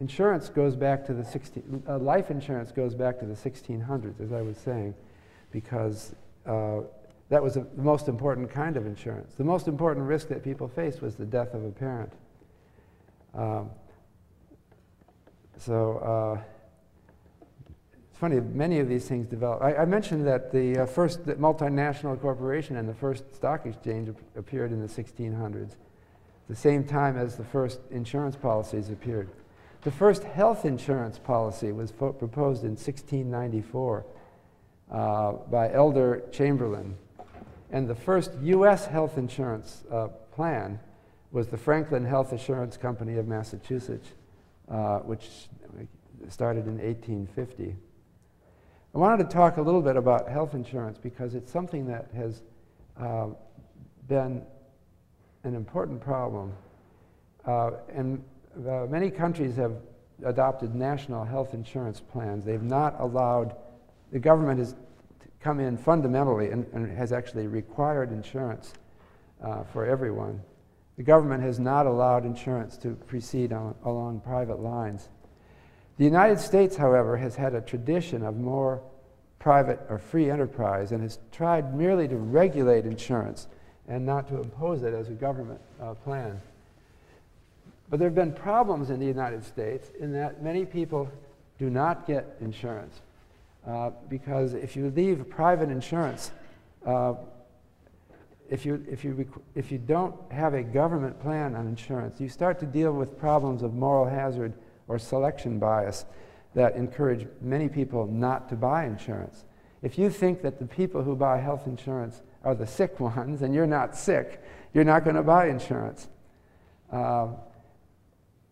insurance goes back to the 16, life insurance goes back to the 1600s, as I was saying, because that was the most important kind of insurance. The most important risk that people faced was the death of a parent. Um, so uh, it's funny, many of these things develop. I, I mentioned that the uh, first multinational corporation and the first stock exchange ap appeared in the 1600s, the same time as the first insurance policies appeared. The first health insurance policy was proposed in 1694 uh, by Elder Chamberlain, and the first U.S. health insurance uh, plan was the Franklin Health Assurance Company of Massachusetts, uh, which started in 1850. I wanted to talk a little bit about health insurance because it's something that has uh, been an important problem. Uh, and uh, many countries have adopted national health insurance plans. They've not allowed, the government has come in fundamentally and, and has actually required insurance uh, for everyone. The government has not allowed insurance to proceed on, along private lines. The United States, however, has had a tradition of more private or free enterprise and has tried merely to regulate insurance and not to impose it as a government uh, plan. But there have been problems in the United States in that many people do not get insurance. Uh, because if you leave private insurance, uh, if, you, if, you if you don't have a government plan on insurance, you start to deal with problems of moral hazard or selection bias that encourage many people not to buy insurance. If you think that the people who buy health insurance are the sick ones and you're not sick, you're not going to buy insurance. Uh,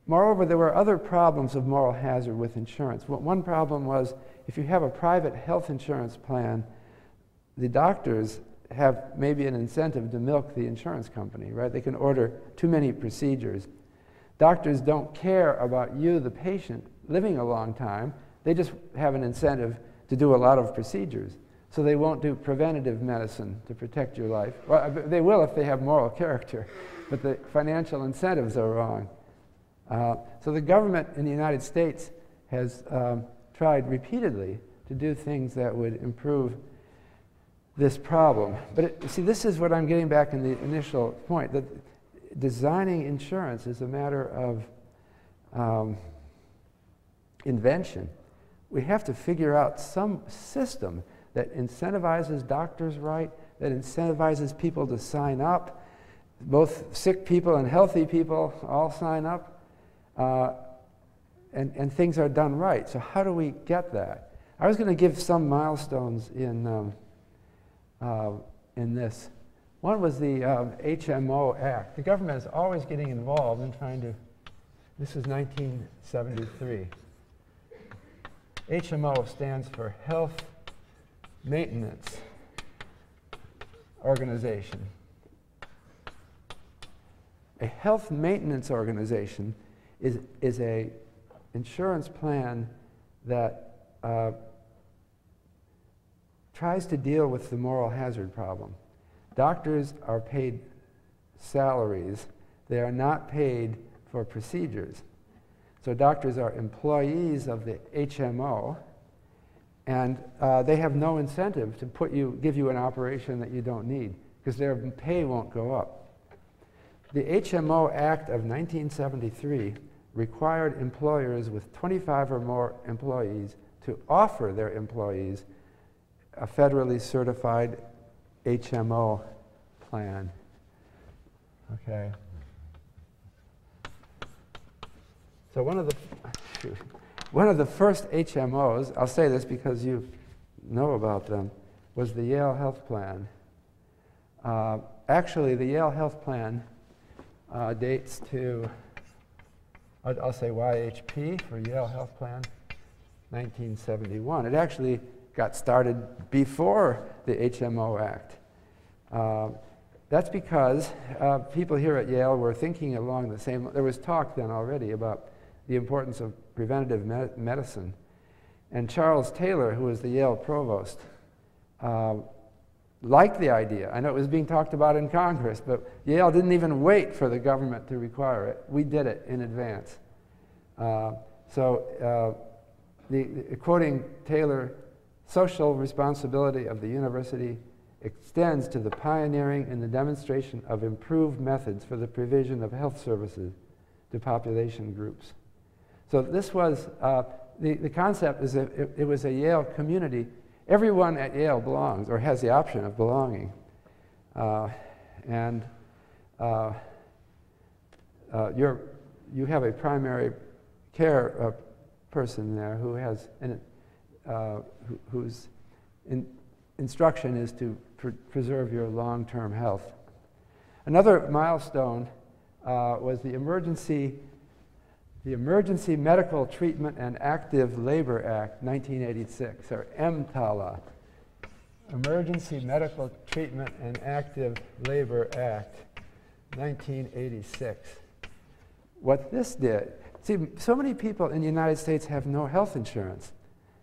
moreover, there were other problems of moral hazard with insurance. One problem was if you have a private health insurance plan, the doctors have maybe an incentive to milk the insurance company, right? They can order too many procedures. Doctors don't care about you, the patient, living a long time. They just have an incentive to do a lot of procedures. So they won't do preventative medicine to protect your life. Well, they will if they have moral character, but the financial incentives are wrong. Uh, so the government in the United States has um, tried repeatedly to do things that would improve this problem. But it, see, this is what I'm getting back in the initial point that designing insurance is a matter of um, invention. We have to figure out some system that incentivizes doctors right, that incentivizes people to sign up. Both sick people and healthy people all sign up. Uh, and, and things are done right. So, how do we get that? I was going to give some milestones in, um, uh, in this. One was the um, HMO Act. The government is always getting involved in trying to, this was 1973. HMO stands for Health Maintenance Organization. A health maintenance organization is, is a insurance plan that uh, tries to deal with the moral hazard problem. Doctors are paid salaries. They are not paid for procedures. So doctors are employees of the HMO, and uh, they have no incentive to put you, give you an operation that you don't need, because their pay won't go up. The HMO Act of 1973 required employers with 25 or more employees to offer their employees a federally certified HMO plan. Okay. So one of the one of the first HMOs, I'll say this because you know about them, was the Yale Health Plan. Uh, actually, the Yale Health Plan uh, dates to, I'll, I'll say YHP for Yale Health Plan, 1971. It actually got started before the HMO Act. Uh, that's because uh, people here at Yale were thinking along the same, there was talk then already about the importance of preventative me medicine. And Charles Taylor, who was the Yale provost, uh, liked the idea. I know it was being talked about in Congress, but Yale didn't even wait for the government to require it. We did it in advance. Uh, so, uh, the, the, quoting Taylor, social responsibility of the university extends to the pioneering and the demonstration of improved methods for the provision of health services to population groups. So this was, uh, the, the concept is that it, it was a Yale community everyone at Yale belongs or has the option of belonging. Uh, and uh, uh, you're, you have a primary care uh, person there who has an, uh, who, whose in, instruction is to pr preserve your long-term health. Another milestone was the emergency the Emergency Medical Treatment and Active Labor Act, 1986, or EMTALA, Emergency Medical Treatment and Active Labor Act, 1986. What this did, see, so many people in the United States have no health insurance.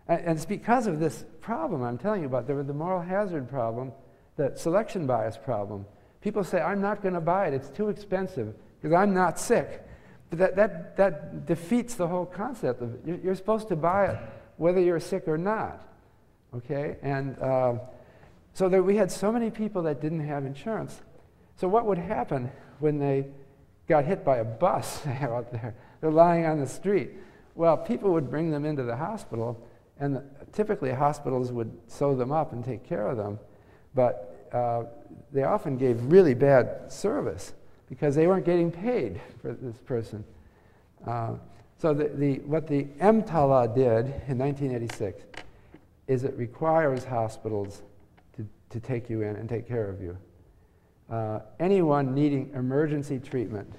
And, and it's because of this problem I'm telling you about. There was the moral hazard problem, the selection bias problem. People say, I'm not going to buy it, it's too expensive because I'm not sick. That, that, that defeats the whole concept of it. You're supposed to buy it whether you're sick or not. Okay? And uh, so there, we had so many people that didn't have insurance. So what would happen when they got hit by a bus out there? They're lying on the street. Well, people would bring them into the hospital, and typically hospitals would sew them up and take care of them. But uh, they often gave really bad service because they weren't getting paid for this person. Uh, so the, the, what the EMTALA did in 1986 is it requires hospitals to, to take you in and take care of you. Uh, anyone needing emergency treatment,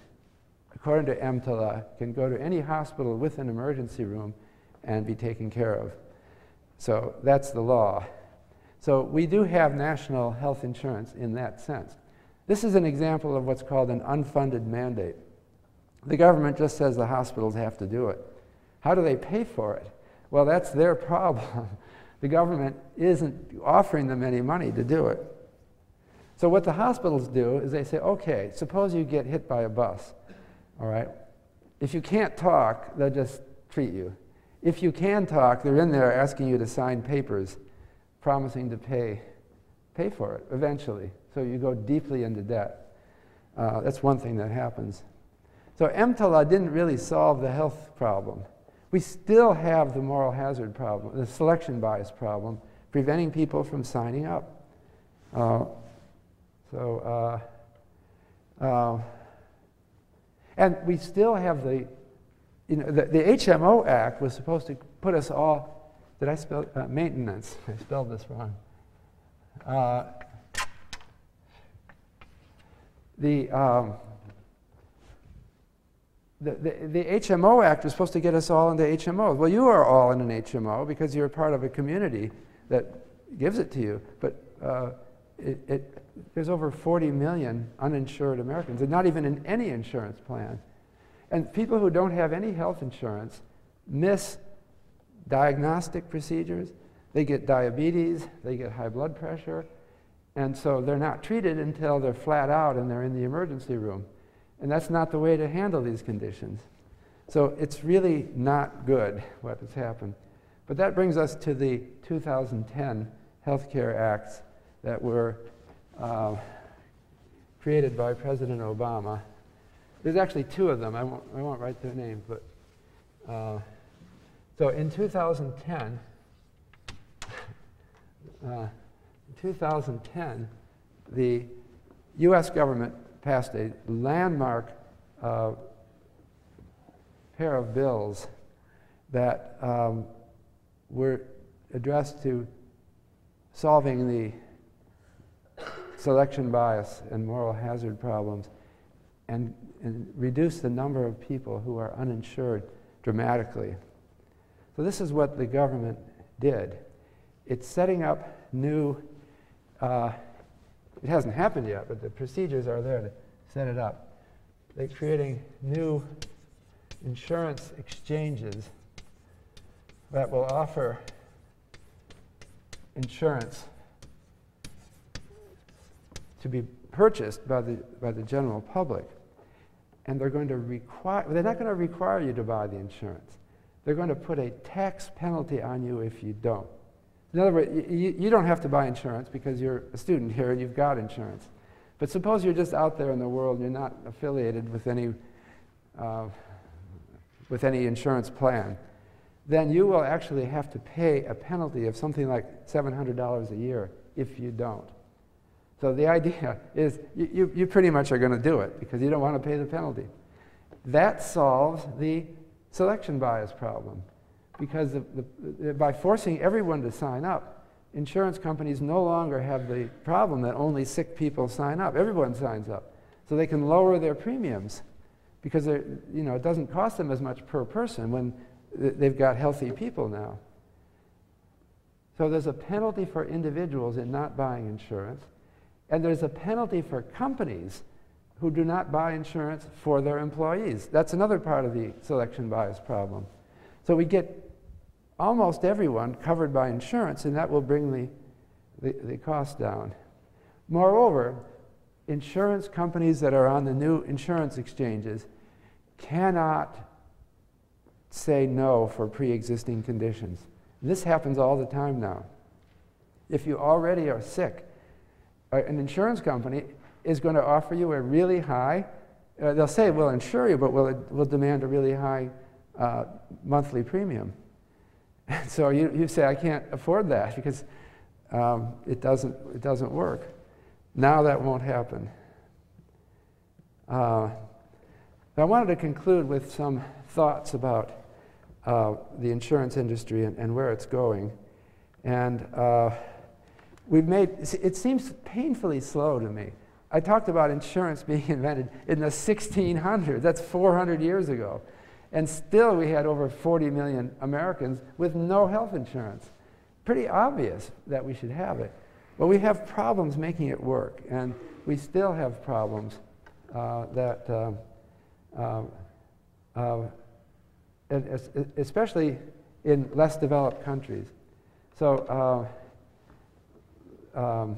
according to EMTALA, can go to any hospital with an emergency room and be taken care of. So that's the law. So we do have national health insurance in that sense. This is an example of what's called an unfunded mandate. The government just says the hospitals have to do it. How do they pay for it? Well, that's their problem. the government isn't offering them any money to do it. So what the hospitals do is they say, okay, suppose you get hit by a bus, all right? If you can't talk, they'll just treat you. If you can talk, they're in there asking you to sign papers promising to pay, pay for it eventually. So you go deeply into debt. Uh, that's one thing that happens. So EMTALA didn't really solve the health problem. We still have the moral hazard problem, the selection bias problem, preventing people from signing up. Uh, so, uh, uh and we still have the, you know, the, the, HMO Act was supposed to put us all, did I spell, uh, maintenance, I spelled this wrong. The, um, the, the, the, HMO Act was supposed to get us all into HMOs. Well, you are all in an HMO because you're part of a community that gives it to you. But uh, it, it, there's over 40 million uninsured Americans, and not even in any insurance plan. And people who don't have any health insurance miss diagnostic procedures. They get diabetes, they get high blood pressure, and so they're not treated until they're flat out and they're in the emergency room. And that's not the way to handle these conditions. So it's really not good what has happened. But that brings us to the 2010 Healthcare Acts that were uh, created by President Obama. There's actually two of them. I won't, I won't write their names, but uh, so in 2010, uh, 2010, the U.S. government passed a landmark uh, pair of bills that um, were addressed to solving the selection bias and moral hazard problems and, and reduce the number of people who are uninsured dramatically. So this is what the government did. It's setting up new, uh, it hasn't happened yet, but the procedures are there to set it up. They're creating new insurance exchanges that will offer insurance to be purchased by the, by the general public. And they're going to require, they're not going to require you to buy the insurance. They're going to put a tax penalty on you if you don't. In other words, you, you don't have to buy insurance because you're a student here and you've got insurance. But suppose you're just out there in the world and you're not affiliated with any, uh, with any insurance plan. Then you will actually have to pay a penalty of something like $700 a year if you don't. So the idea is you, you, you pretty much are going to do it because you don't want to pay the penalty. That solves the selection bias problem because the, the, by forcing everyone to sign up, insurance companies no longer have the problem that only sick people sign up. Everyone signs up. So they can lower their premiums because you know, it doesn't cost them as much per person when they've got healthy people now. So there's a penalty for individuals in not buying insurance, and there's a penalty for companies who do not buy insurance for their employees. That's another part of the selection bias problem. So we get almost everyone covered by insurance, and that will bring the, the, the cost down. Moreover, insurance companies that are on the new insurance exchanges cannot say no for pre existing conditions. This happens all the time now. If you already are sick, uh, an insurance company is going to offer you a really high, uh, they'll say, we'll insure you, but we'll, we'll demand a really high uh, monthly premium. And so you, you say, I can't afford that because um, it, doesn't, it doesn't work. Now that won't happen. Uh, I wanted to conclude with some thoughts about uh, the insurance industry and, and, where it's going. And uh, we've made, it seems painfully slow to me. I talked about insurance being invented in the 1600s. That's 400 years ago. And still we had over 40 million Americans with no health insurance. Pretty obvious that we should have it. But we have problems making it work. And we still have problems uh, that, uh, uh, uh especially in less developed countries. So uh, um,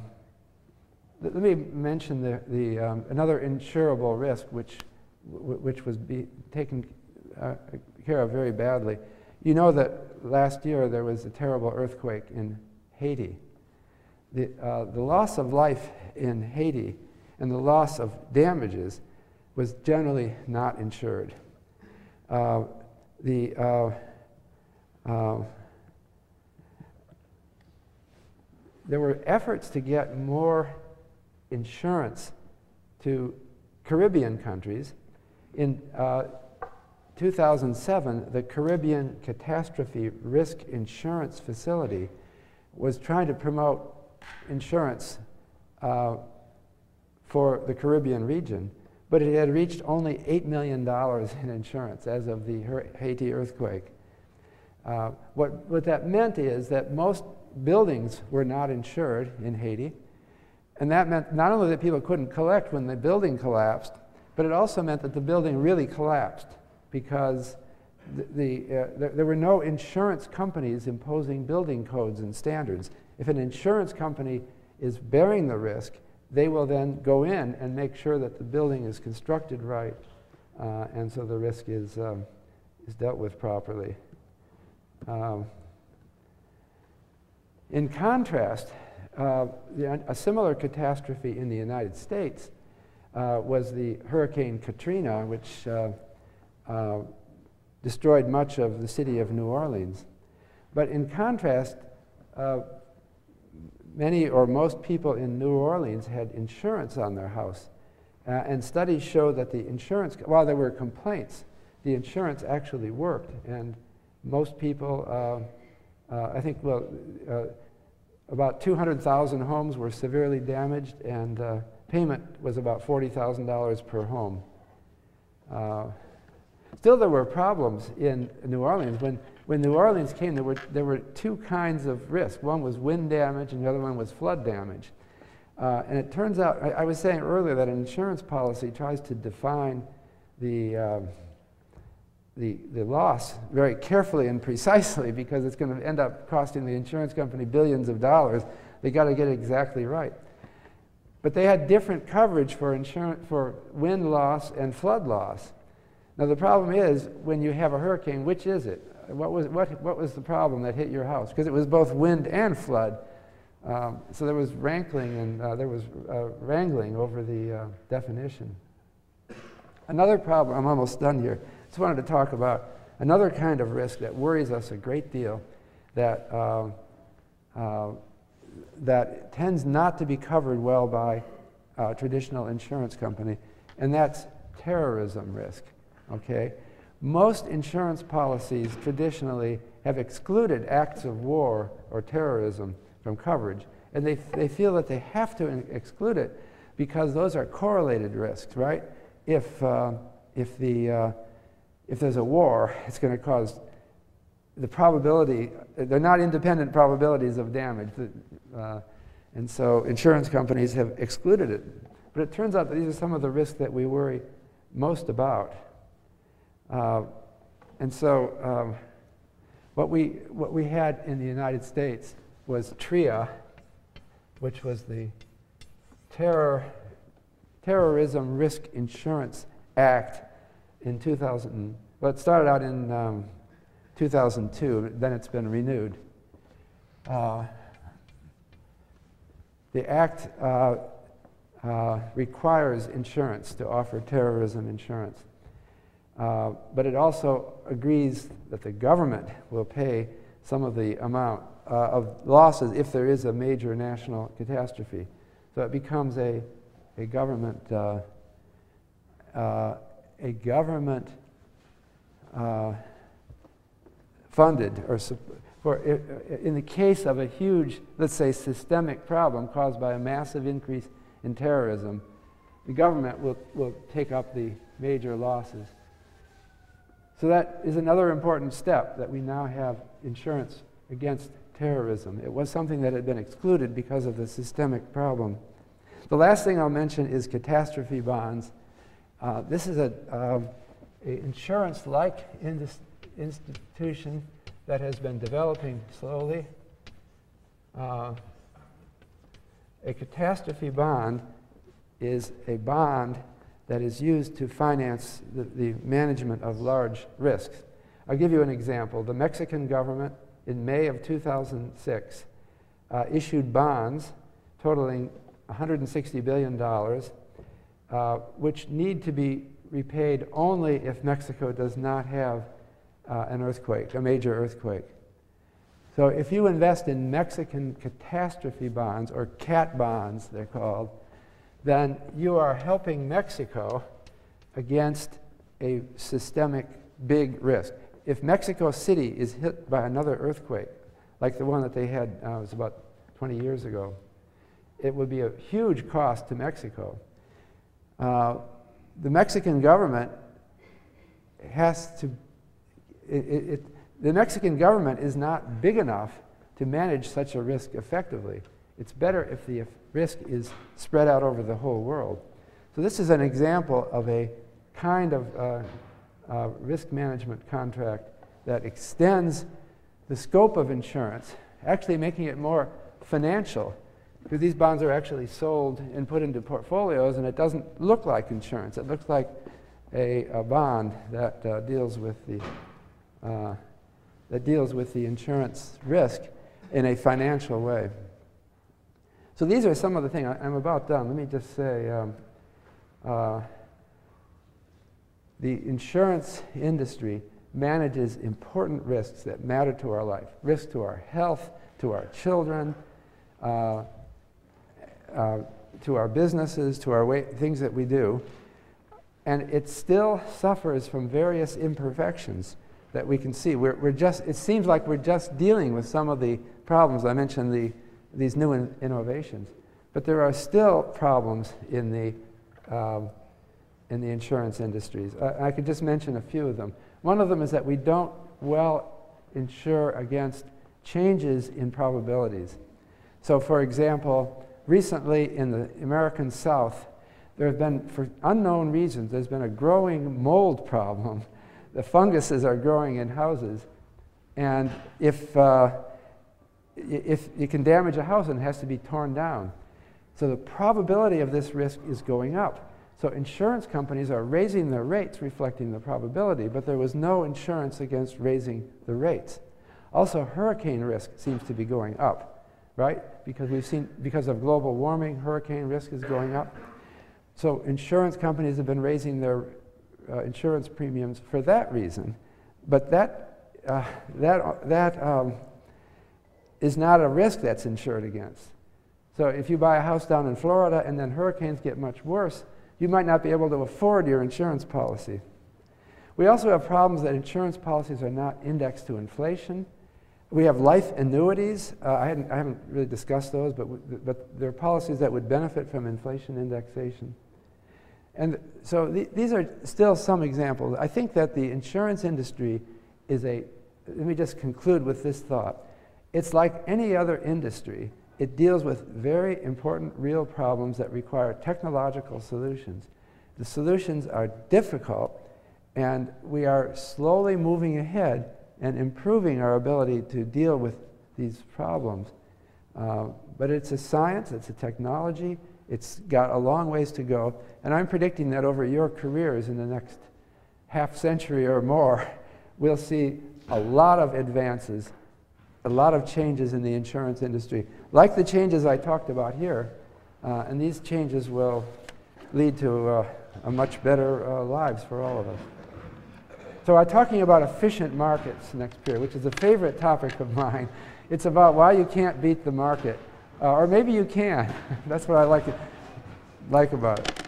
let me mention the, the, um, another insurable risk which, which was be taken uh, very badly. You know that last year there was a terrible earthquake in Haiti. The, uh, the loss of life in Haiti and the loss of damages was generally not insured. Uh, the, uh, uh, there were efforts to get more insurance to Caribbean countries. In uh, 2007, the Caribbean Catastrophe Risk Insurance Facility was trying to promote insurance uh, for the Caribbean region, but it had reached only $8 million in insurance as of the Haiti earthquake. Uh, what, what that meant is that most buildings were not insured in Haiti, and that meant not only that people couldn't collect when the building collapsed, but it also meant that the building really collapsed because the, the, uh, there, were no insurance companies imposing building codes and standards. If an insurance company is bearing the risk, they will then go in and make sure that the building is constructed right, uh, and so the risk is, um, is dealt with properly. Um, in contrast, uh, the, a similar catastrophe in the United States uh, was the Hurricane Katrina, which uh, destroyed much of the city of New Orleans. But in contrast, uh, many or most people in New Orleans had insurance on their house. Uh, and studies show that the insurance, while there were complaints, the insurance actually worked. And most people, uh, uh, I think, well, uh, about 200,000 homes were severely damaged, and payment was about $40,000 per home. Still, there were problems in New Orleans. When, when New Orleans came, there were, there were two kinds of risk. One was wind damage, and the other one was flood damage. Uh, and it turns out, I, I, was saying earlier that an insurance policy tries to define the, uh, the, the loss very carefully and precisely because it's going to end up costing the insurance company billions of dollars. They got to get it exactly right. But they had different coverage for, insurance, for wind loss and flood loss. Now, the problem is when you have a hurricane, which is it? What was, what, what was the problem that hit your house? Because it was both wind and flood. Um, so there was rankling and uh, there was uh, wrangling over the uh, definition. Another problem, I'm almost done here just wanted to talk about another kind of risk that worries us a great deal that, uh, uh, that tends not to be covered well by a traditional insurance company, and that's terrorism risk. Okay? Most insurance policies traditionally have excluded acts of war or terrorism from coverage, and they, they feel that they have to exclude it because those are correlated risks, right? If, uh, if the uh, if there's a war, it's going to cause the probability, they're not independent probabilities of damage. Uh, and so insurance companies have excluded it. But it turns out that these are some of the risks that we worry most about. Uh, and so um, what, we, what we had in the United States was TRIA, which was the Terror, Terrorism Risk Insurance Act in 2000, well, it started out in um, 2002, then it's been renewed. Uh, the Act uh, uh, requires insurance to offer terrorism insurance. Uh, but it also agrees that the government will pay some of the amount uh, of losses if there is a major national catastrophe. So it becomes a, a government uh, a government uh, funded or for in the case of a huge, let's say, systemic problem caused by a massive increase in terrorism, the government will, will take up the major losses. So that is another important step that we now have insurance against terrorism. It was something that had been excluded because of the systemic problem. The last thing I'll mention is catastrophe bonds. Uh, this is an um, insurance-like institution that has been developing slowly. Uh, a catastrophe bond is a bond that is used to finance the, the, management of large risks. I'll give you an example. The Mexican government, in May of 2006, uh, issued bonds totaling $160 billion uh, which need to be repaid only if Mexico does not have uh, an earthquake, a major earthquake. So if you invest in Mexican catastrophe bonds, or CAT bonds, they're called, then you are helping Mexico against a systemic big risk. If Mexico City is hit by another earthquake, like the one that they had, uh, was about 20 years ago, it would be a huge cost to Mexico. Uh, the Mexican government has to, it, it, the Mexican government is not big enough to manage such a risk effectively. It's better if the risk is spread out over the whole world. So this is an example of a kind of uh, uh, risk management contract that extends the scope of insurance, actually making it more financial. Because these bonds are actually sold and put into portfolios, and it doesn't look like insurance. It looks like a, a bond that uh, deals with the uh, that deals with the insurance risk in a financial way. So these are some of the things. I, am about done. Let me just say. Um, uh, the insurance industry manages important risks that matter to our life risk to our health, to our children, uh, uh, to our businesses, to our way, things that we do. And it still suffers from various imperfections that we can see. We're, we're just, it seems like we're just dealing with some of the problems. I mentioned the, these new in, innovations. But there are still problems in the um, in the insurance industries. I, I could just mention a few of them. One of them is that we don't well insure against changes in probabilities. So, for example, recently in the American South, there have been, for unknown reasons, there's been a growing mold problem. The funguses are growing in houses. And if, uh, if you can damage a house and it has to be torn down. So the probability of this risk is going up. So insurance companies are raising their rates reflecting the probability, but there was no insurance against raising the rates. Also, hurricane risk seems to be going up, right? Because we've seen, because of global warming, hurricane risk is going up. So insurance companies have been raising their uh, insurance premiums for that reason. But that, uh, that, that um, is not a risk that's insured against. So if you buy a house down in Florida and then hurricanes get much worse, you might not be able to afford your insurance policy. We also have problems that insurance policies are not indexed to inflation. We have life annuities. Uh, I, I, haven't really discussed those, but, but there are policies that would benefit from inflation indexation. And so th these are still some examples. I think that the insurance industry is a, let me just conclude with this thought. It's like any other industry it deals with very important real problems that require technological solutions. The solutions are difficult, and we are slowly moving ahead and improving our ability to deal with these problems. Uh, but it's a science, it's a technology, it's got a long ways to go, and I'm predicting that over your careers in the next half century or more, we'll see a lot of advances a lot of changes in the insurance industry, like the changes I talked about here. Uh, and these changes will lead to uh, a much better uh, lives for all of us. So I'm talking about efficient markets next period, which is a favorite topic of mine. It's about why you can't beat the market. Uh, or maybe you can. That's what I like, like about it.